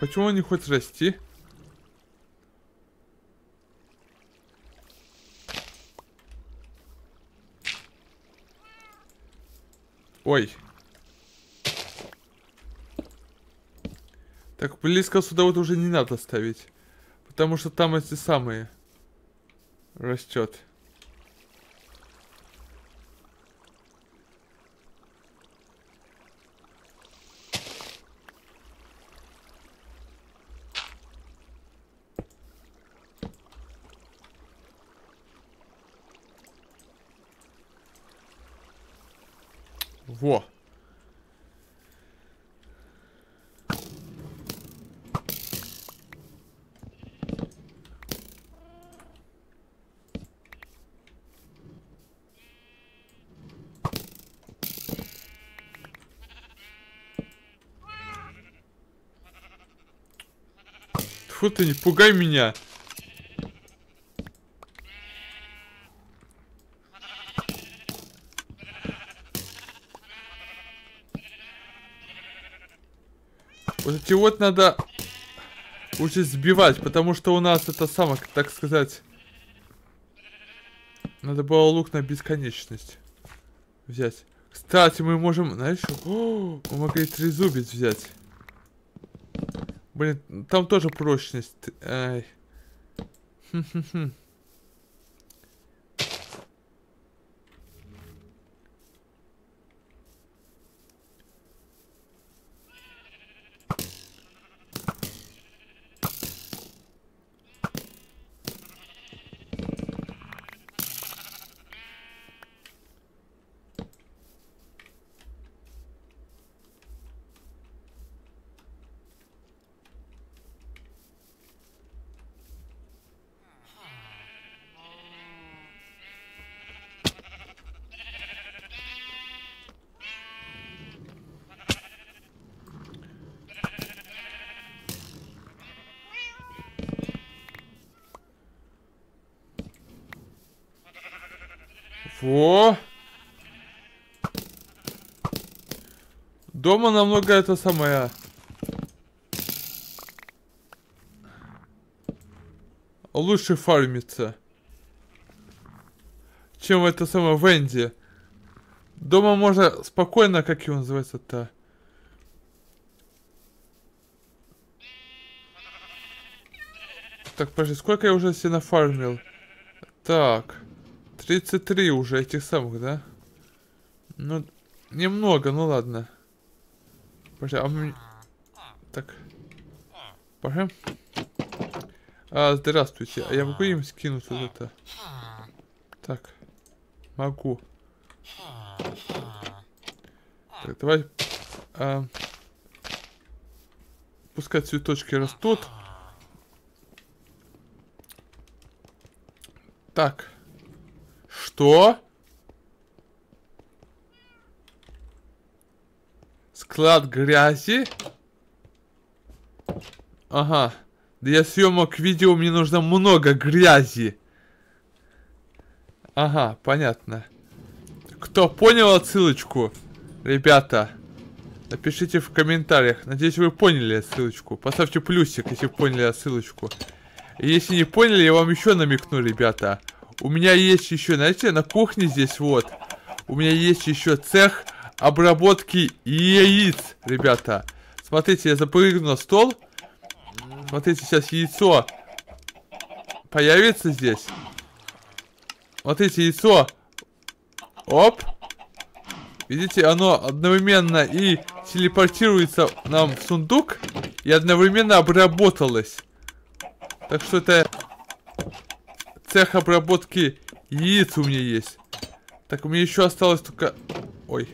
Почему он не хочет расти? Ой. Так, близко сюда вот уже не надо ставить. Потому что там эти самые растет. Во. Ты, не пугай меня. Вот эти вот надо уже сбивать, потому что у нас это самое, так сказать... Надо было лук на бесконечность взять. Кстати, мы можем, знаешь, о, мы могли трезубец взять. Блин, там тоже прочность. Ай. Хм -хм -хм. Во! Дома намного это самое... Лучше фармится. Чем это самое Венди. Дома можно спокойно, как его называется-то? Так, подожди, сколько я уже себе нафармил? Так, 33 уже этих самых, да? Ну, немного, ну ладно. Подожди, а мы... Так. Пожалуйста. А, здравствуйте. А я могу им скинуть вот это? Так. Могу. Так, давай... А, пускай цветочки растут. Так. Что? Склад грязи? Ага. Для съемок видео мне нужно много грязи. Ага, понятно. Кто понял отсылочку? Ребята, напишите в комментариях. Надеюсь, вы поняли ссылочку. Поставьте плюсик, если поняли ссылочку. И если не поняли, я вам еще намекну, ребята. У меня есть еще, знаете, на кухне здесь вот. У меня есть еще цех обработки яиц, ребята. Смотрите, я запрыгну на стол. Смотрите, сейчас яйцо появится здесь. Смотрите, яйцо. Оп. Видите, оно одновременно и телепортируется нам в сундук, и одновременно обработалось. Так что это цех обработки яиц у меня есть. Так, у меня еще осталось только... Ой.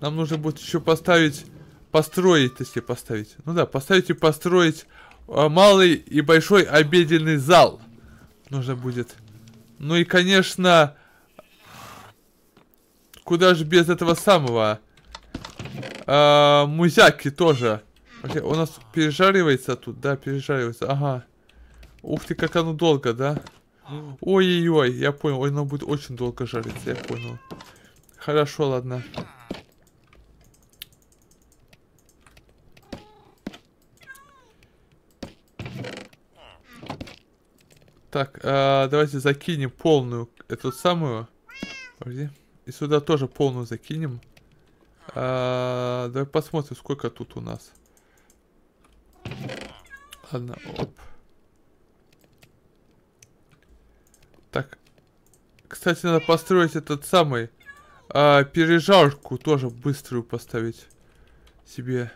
Нам нужно будет еще поставить... Построить, если поставить. Ну да, поставить и построить а, малый и большой обеденный зал. Нужно будет. Ну и, конечно... Куда же без этого самого? А, музяки тоже. У нас пережаривается тут, да, пережаривается. Ага. Ух ты, как оно долго, да? Ой-ой-ой, я понял. Оно будет очень долго жариться, я понял. Хорошо, ладно. Так, а, давайте закинем полную, эту самую. Подожди. И сюда тоже полную закинем. А, давай посмотрим, сколько тут у нас. Ладно, оп. Так. Кстати, надо построить этот самый... А, пережарку тоже быструю поставить себе.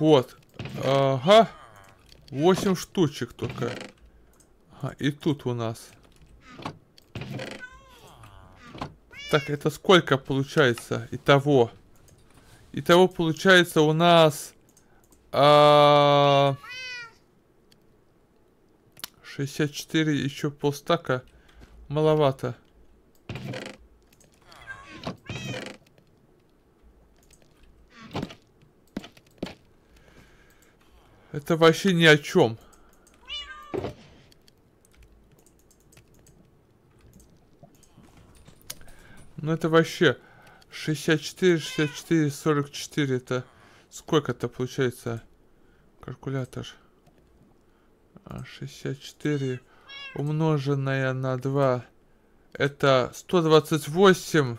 Вот. Ага. 8 штучек только. Ага, и тут у нас. Так, это сколько получается? Итого. Итого получается у нас... А... 64 еще полстака. Маловато. Это вообще ни о чем. Ну это вообще 64, 64, 44 это сколько это получается? Калькулятор. 64 а, умноженное на 2 это 128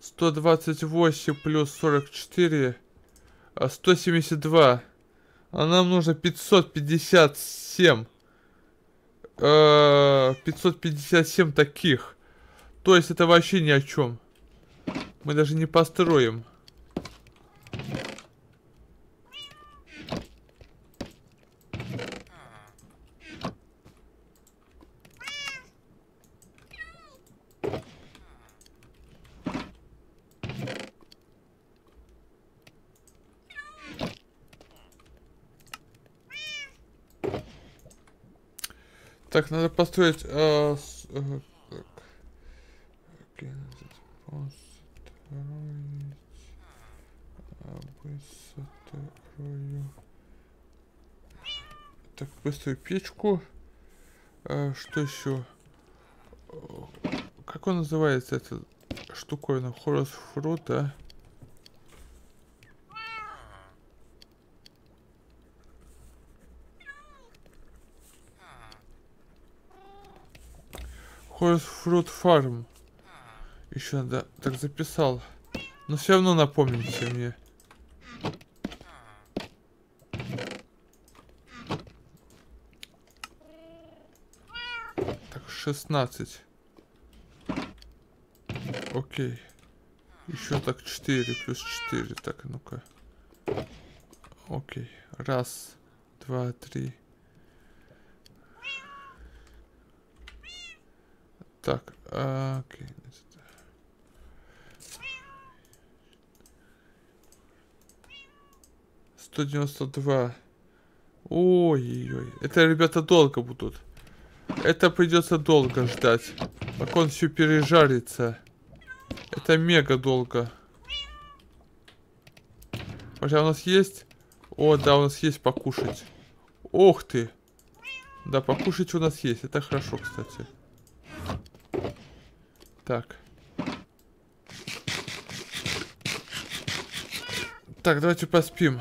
128 плюс 44 172 а нам нужно 557. Э, 557 таких. То есть это вообще ни о чем. Мы даже не построим. Так, надо построить... Э, с, э, так. Построить... Высотою. Так, быструю печку. А, что еще? Как он называется, эта штуковина? Хорус фрут, а? Хорус фрут фарм. Еще надо. Так записал. Но все равно напомните мне. Так, 16. Окей. Еще так 4 плюс 4. Так, ну-ка. Окей. Раз, два, три. Так, окей. 192. Ой-ой-ой. Это, ребята, долго будут. Это придется долго ждать. Пока он все пережарится. Это мега долго. Хотя у нас есть... О, да, у нас есть покушать. Ох ты. Да, покушать у нас есть. Это хорошо, кстати. Так. Так, давайте поспим.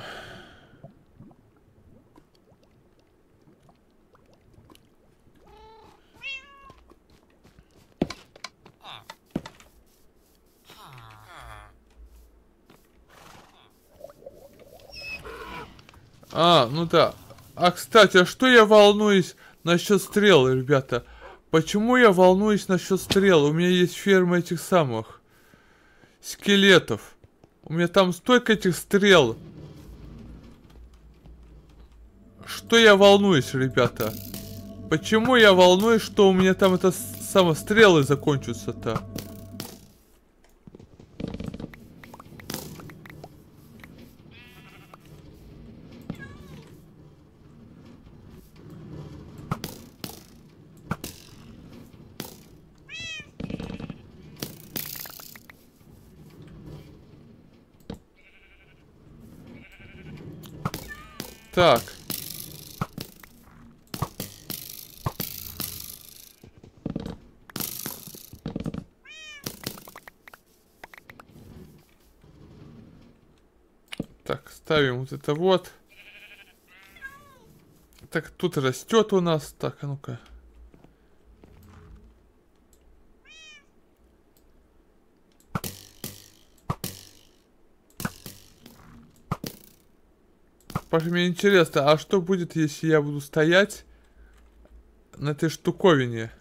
А, ну да. А, кстати, а что я волнуюсь насчет стрел, ребята? Почему я волнуюсь насчет стрел? У меня есть ферма этих самых скелетов. У меня там столько этих стрел. Что я волнуюсь, ребята? Почему я волнуюсь, что у меня там это самострелы закончатся-то? Так. Так, ставим вот это вот. Так, тут растет у нас. Так, а ну-ка. Паша, мне интересно, а что будет, если я буду стоять на этой штуковине?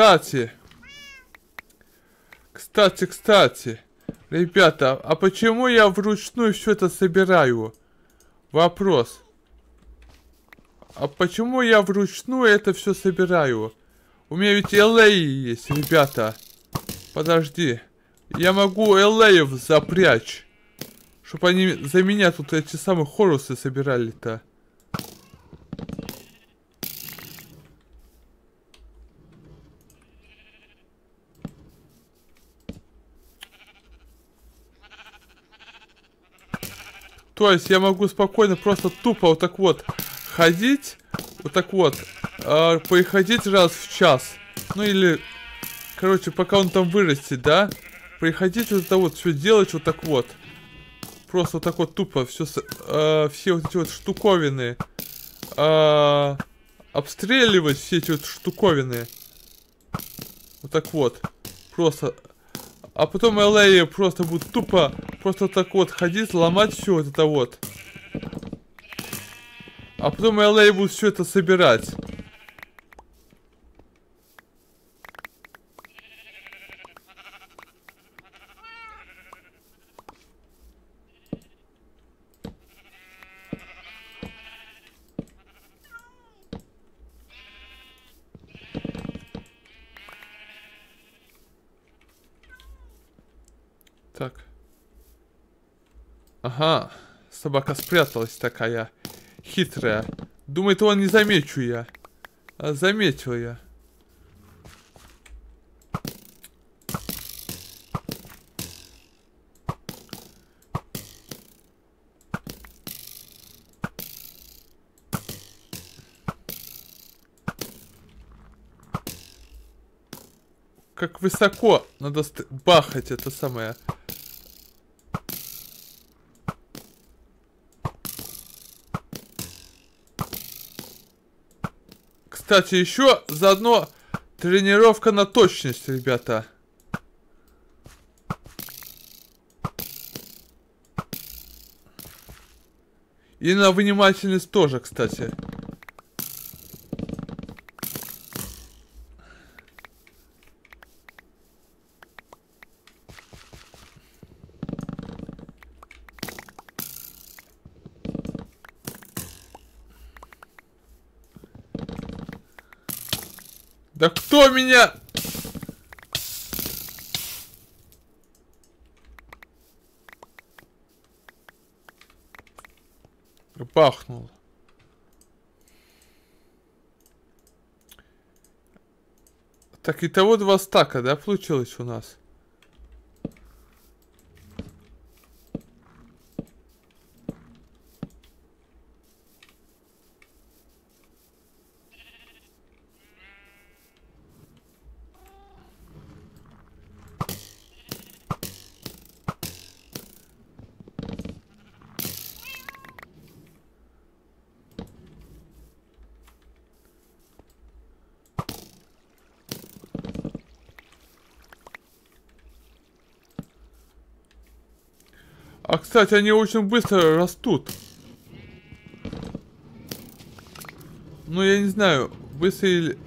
Кстати. Кстати, кстати. Ребята, а почему я вручную все это собираю? Вопрос. А почему я вручную это все собираю? У меня ведь LA есть, ребята. Подожди. Я могу LA запрячь. Чтобы они за меня тут эти самые хорусы собирали-то. То есть я могу спокойно просто тупо вот так вот ходить, вот так вот, э, приходить раз в час. Ну или, короче, пока он там вырастет, да? Приходить вот это вот, все делать вот так вот. Просто вот так вот тупо, все, э, все вот эти вот штуковины. Э, обстреливать все эти вот штуковины. Вот так вот. Просто. А потом LA просто будет тупо, просто так вот ходить, ломать все это вот. А потом LA будет все это собирать. Так. Ага. Собака спряталась такая хитрая. Думает, он не замечу я. А заметил я. как высоко надо бахать это самое. Кстати, еще заодно тренировка на точность, ребята. И на внимательность тоже, кстати. Да кто меня... Пахнул. Так, и того два стака, да, получилось у нас? А, кстати, они очень быстро растут. Ну, я не знаю, быстро или...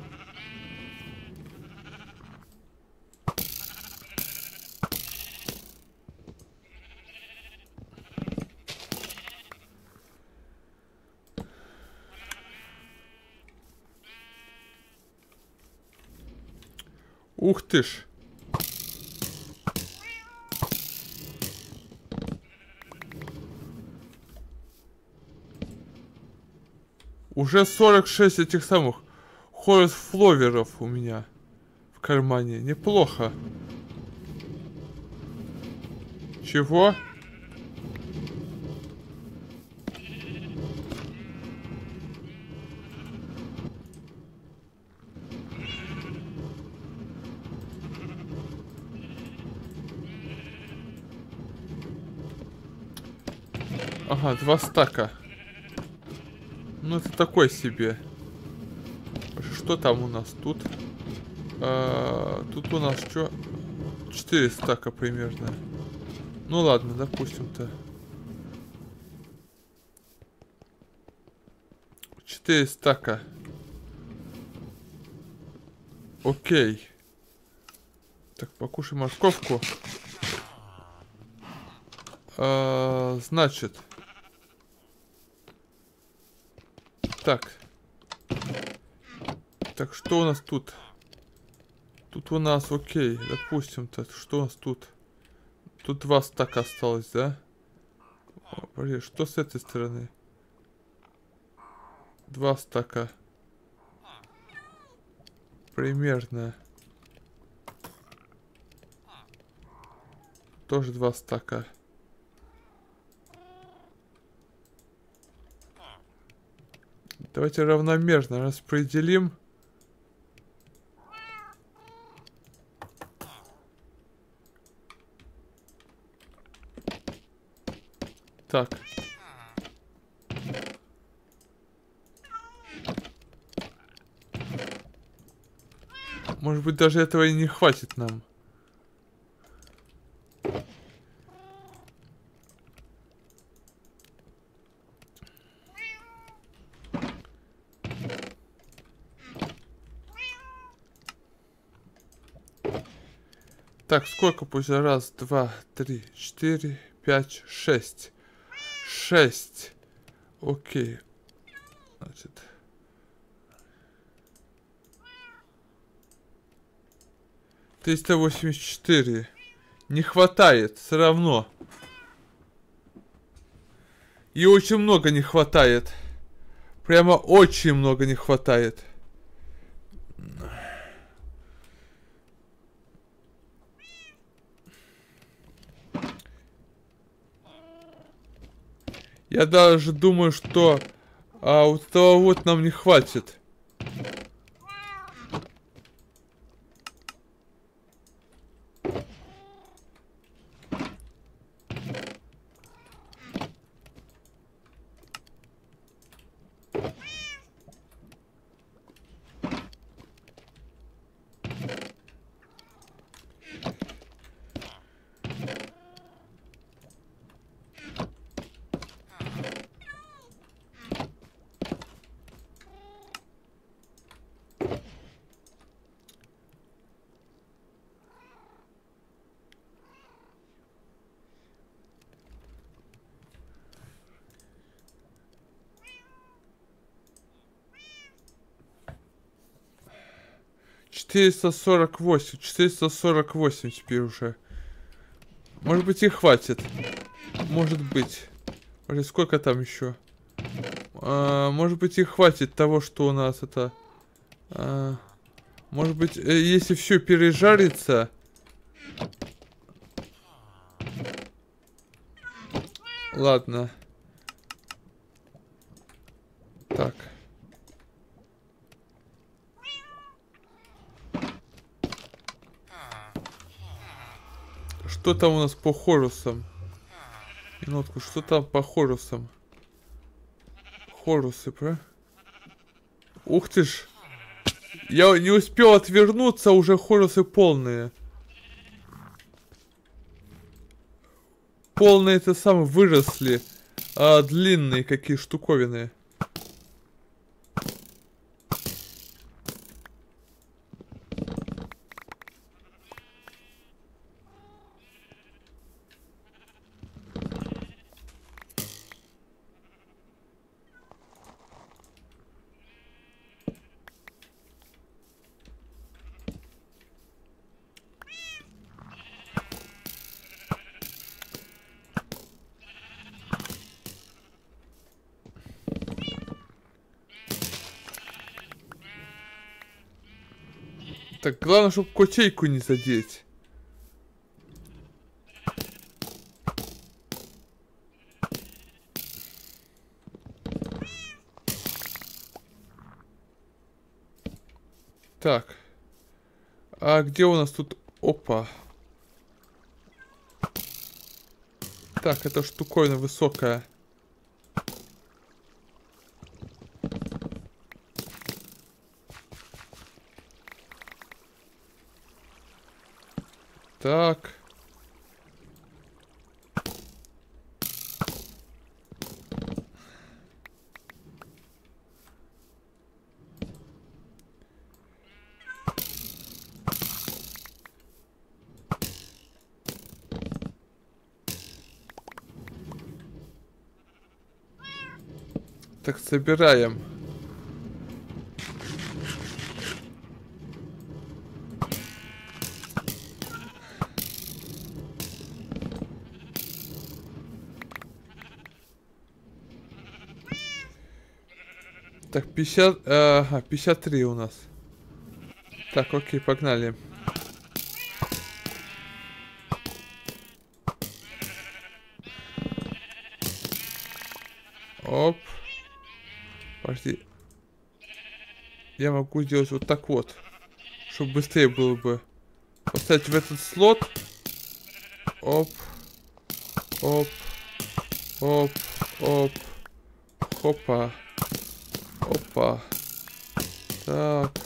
Ух ты ж. Уже 46 этих самых хорс фловеров у меня в кармане. Неплохо. Чего? Ага, два стака. Ну, это такой себе. Что там у нас тут? А, тут у нас что? 4 стака примерно. Ну ладно, допустим-то. 4 стака. Окей. Так, покушай морковку. А, значит... Так. Так, что у нас тут? Тут у нас, окей, допустим-то, что у нас тут? Тут два стака осталось, да? О, блин, что с этой стороны? Два стака. Примерно. Тоже два стака. Давайте равномерно распределим. Так. Может быть, даже этого и не хватит нам. Так, сколько пусть? Раз, два, три, четыре, пять, шесть. Шесть. Окей. Значит. Триста восемьдесят четыре. Не хватает, все равно. И очень много не хватает. Прямо очень много не хватает. Я даже думаю, что а, вот этого вот нам не хватит. Четыреста сорок восемь, четыреста сорок восемь теперь уже. Может быть и хватит. Может быть. Или сколько там еще? А, может быть и хватит того, что у нас это... А, может быть, э, если все пережарится... Ладно. Так. Что там у нас по хорусам? Минутку, что там по хорусам? Хорусы, про? Ух ты ж. Я не успел отвернуться, уже хорусы полные. Полные это самые выросли. А длинные какие штуковины. Так, главное, чтобы котейку не задеть. Так. А где у нас тут... Опа. Так, это штуковина высокая. Так. Так, собираем. 50... Ага, 53 у нас. Так, окей, погнали. Оп. Подожди. Я могу сделать вот так вот. Чтобы быстрее было бы. Поставить в этот слот. Оп. Оп. Оп. Оп. Хопа. Опа. Так.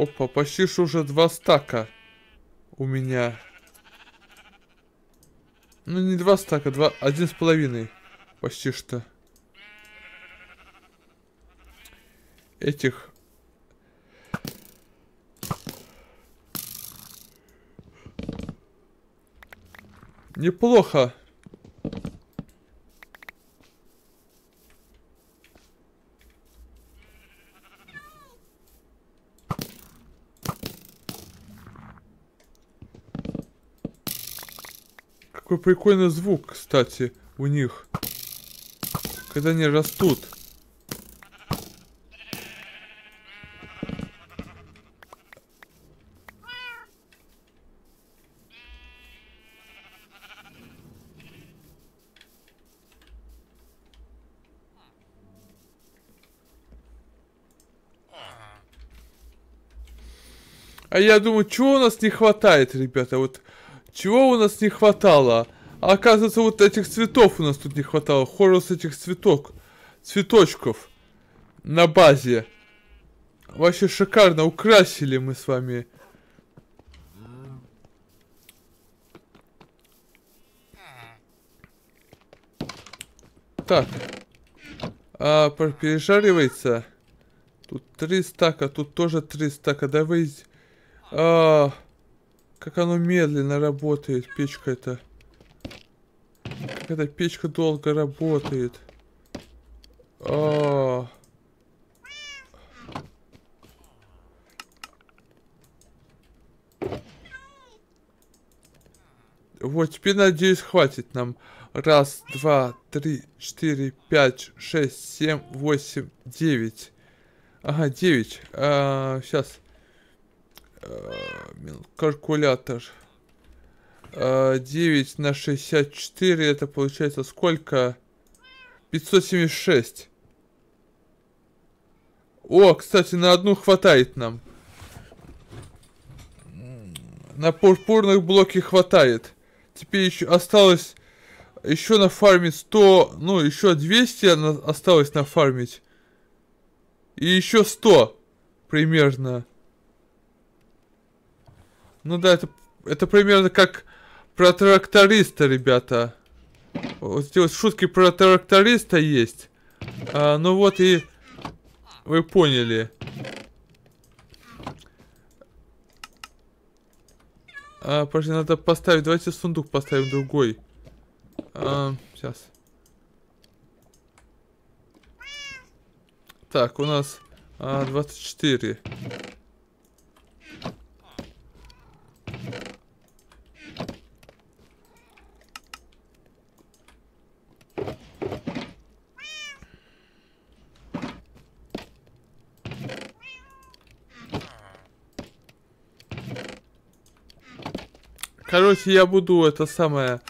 Опа, почти что уже два стака у меня. Ну, не два стака, два, один с половиной. Почти что. Этих. Неплохо. Какой прикольный звук, кстати, у них. Когда они растут. А я думаю, чего у нас не хватает, ребята? Вот чего у нас не хватало? А оказывается, вот этих цветов у нас тут не хватало. Хорус этих цветок, цветочков на базе. Вообще шикарно украсили мы с вами. Так. А, пережаривается. Тут три стака, тут тоже три стака. Давай а, как оно медленно работает, печка это. Как эта печка долго работает. А. Вот, теперь, надеюсь, хватит нам. Раз, два, три, четыре, пять, шесть, семь, восемь, девять. Ага, девять. А, сейчас. Э, калькулятор. 9 э, на 64, это получается сколько? 576. О, кстати, на одну хватает нам. На пурпурных блоке хватает. Теперь еще осталось еще на фарме 100, ну, еще 200 осталось нафармить. И еще 100 примерно. Ну да, это, это примерно как про тракториста, ребята. Вот здесь шутки про тракториста есть. А, ну вот и вы поняли. А, подожди, надо поставить. Давайте сундук поставим другой. А, сейчас. Так, у нас а, 24. Короче, я буду это самое...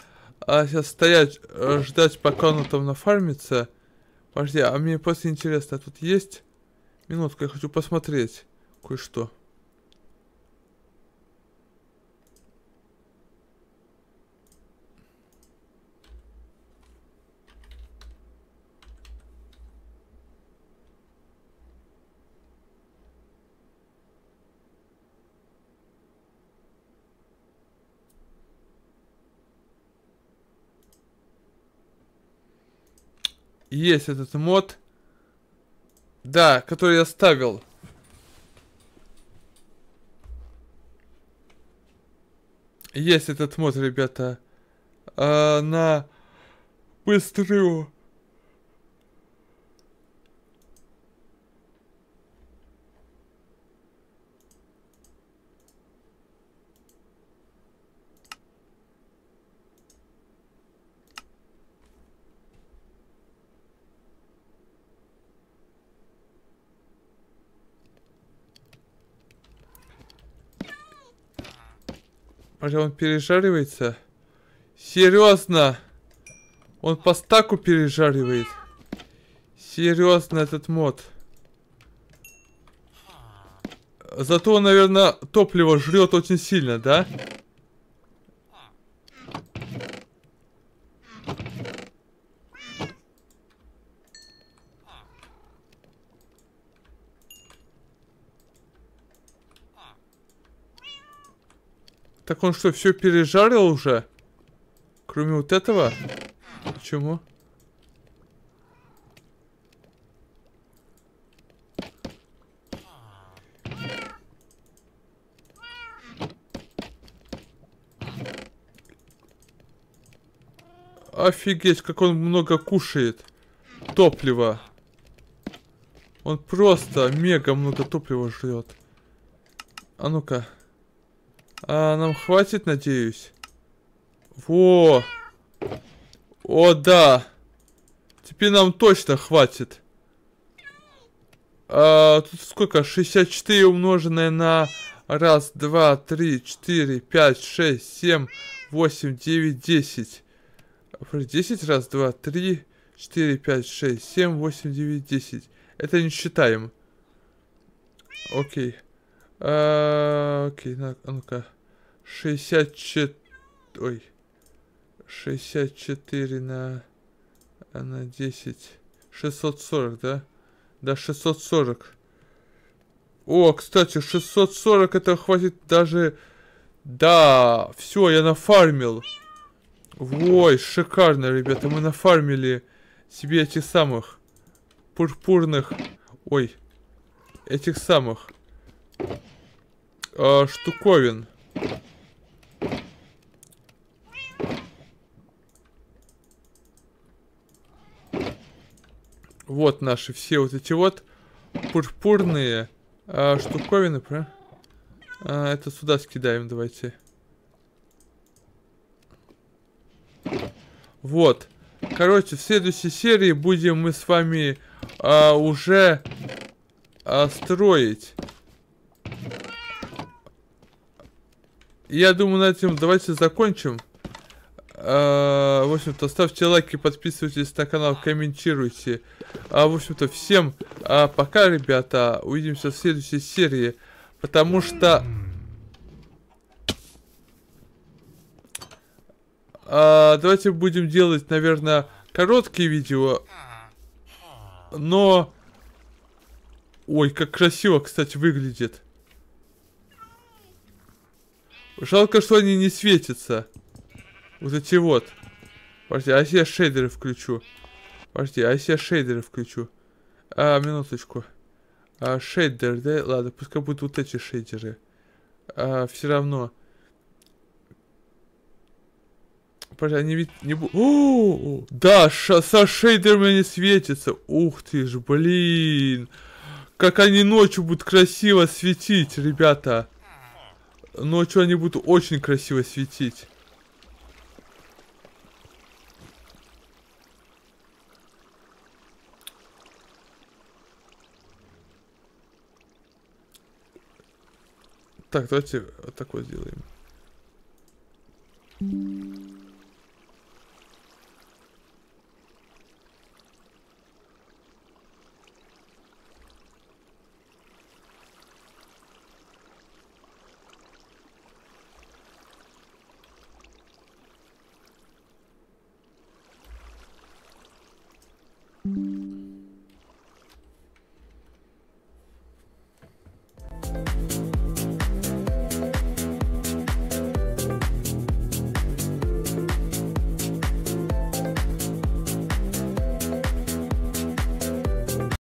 А, сейчас стоять, э, ждать, пока он там нафармится. Подожди, а мне просто интересно, тут есть... Минутку, я хочу посмотреть кое-что. Есть этот мод. Да, который я ставил. Есть этот мод, ребята. А, на быструю Может, он пережаривается? Серьезно? Он по стаку пережаривает? Серьезно этот мод? Зато наверное, топливо жрет очень сильно, да? Так он что, все пережарил уже? Кроме вот этого? Почему? Офигеть, как он много кушает. Топлива. Он просто мега много топлива жрет. А ну-ка. А нам хватит, надеюсь? Во! О, да! Теперь нам точно хватит. А, тут сколько? 64 умноженное на... Раз, два, три, четыре, пять, шесть, семь, восемь, девять, десять. 10, раз, два, три, четыре, пять, шесть, семь, восемь, девять, десять. Это не считаем. Окей. А, окей, на, ну-ка. 64... Ой. 64 на... На 10. 640, да? Да, 640. О, кстати, 640 это хватит даже... Да, все, я нафармил. Ой, шикарно, ребята. Мы нафармили себе этих самых пурпурных... Ой, этих самых э, штуковин. Вот наши все вот эти вот пурпурные э, штуковины? А, это сюда скидаем, давайте. Вот. Короче, в следующей серии будем мы с вами а, уже а, строить. Я думаю, на этом давайте закончим. А, в общем-то, ставьте лайки, подписывайтесь на канал, комментируйте. А, в общем-то, всем а, пока, ребята. Увидимся в следующей серии. Потому что... А, давайте будем делать, наверное, короткие видео. Но... Ой, как красиво, кстати, выглядит. Жалко, что они не светятся. Вот эти вот. Подожди, а если я шейдеры включу? Подожди, а если я шейдеры включу? А, минуточку. А, шейдер, да? Ладно, пускай будут вот эти шейдеры. А, все равно. Подожди, они ведь не будут... Да, ша со шейдерами они светятся. Ух ты ж, блин. Как они ночью будут красиво светить, ребята. Ночью они будут очень красиво светить. Так, давайте вот так вот сделаем. Mm-hmm.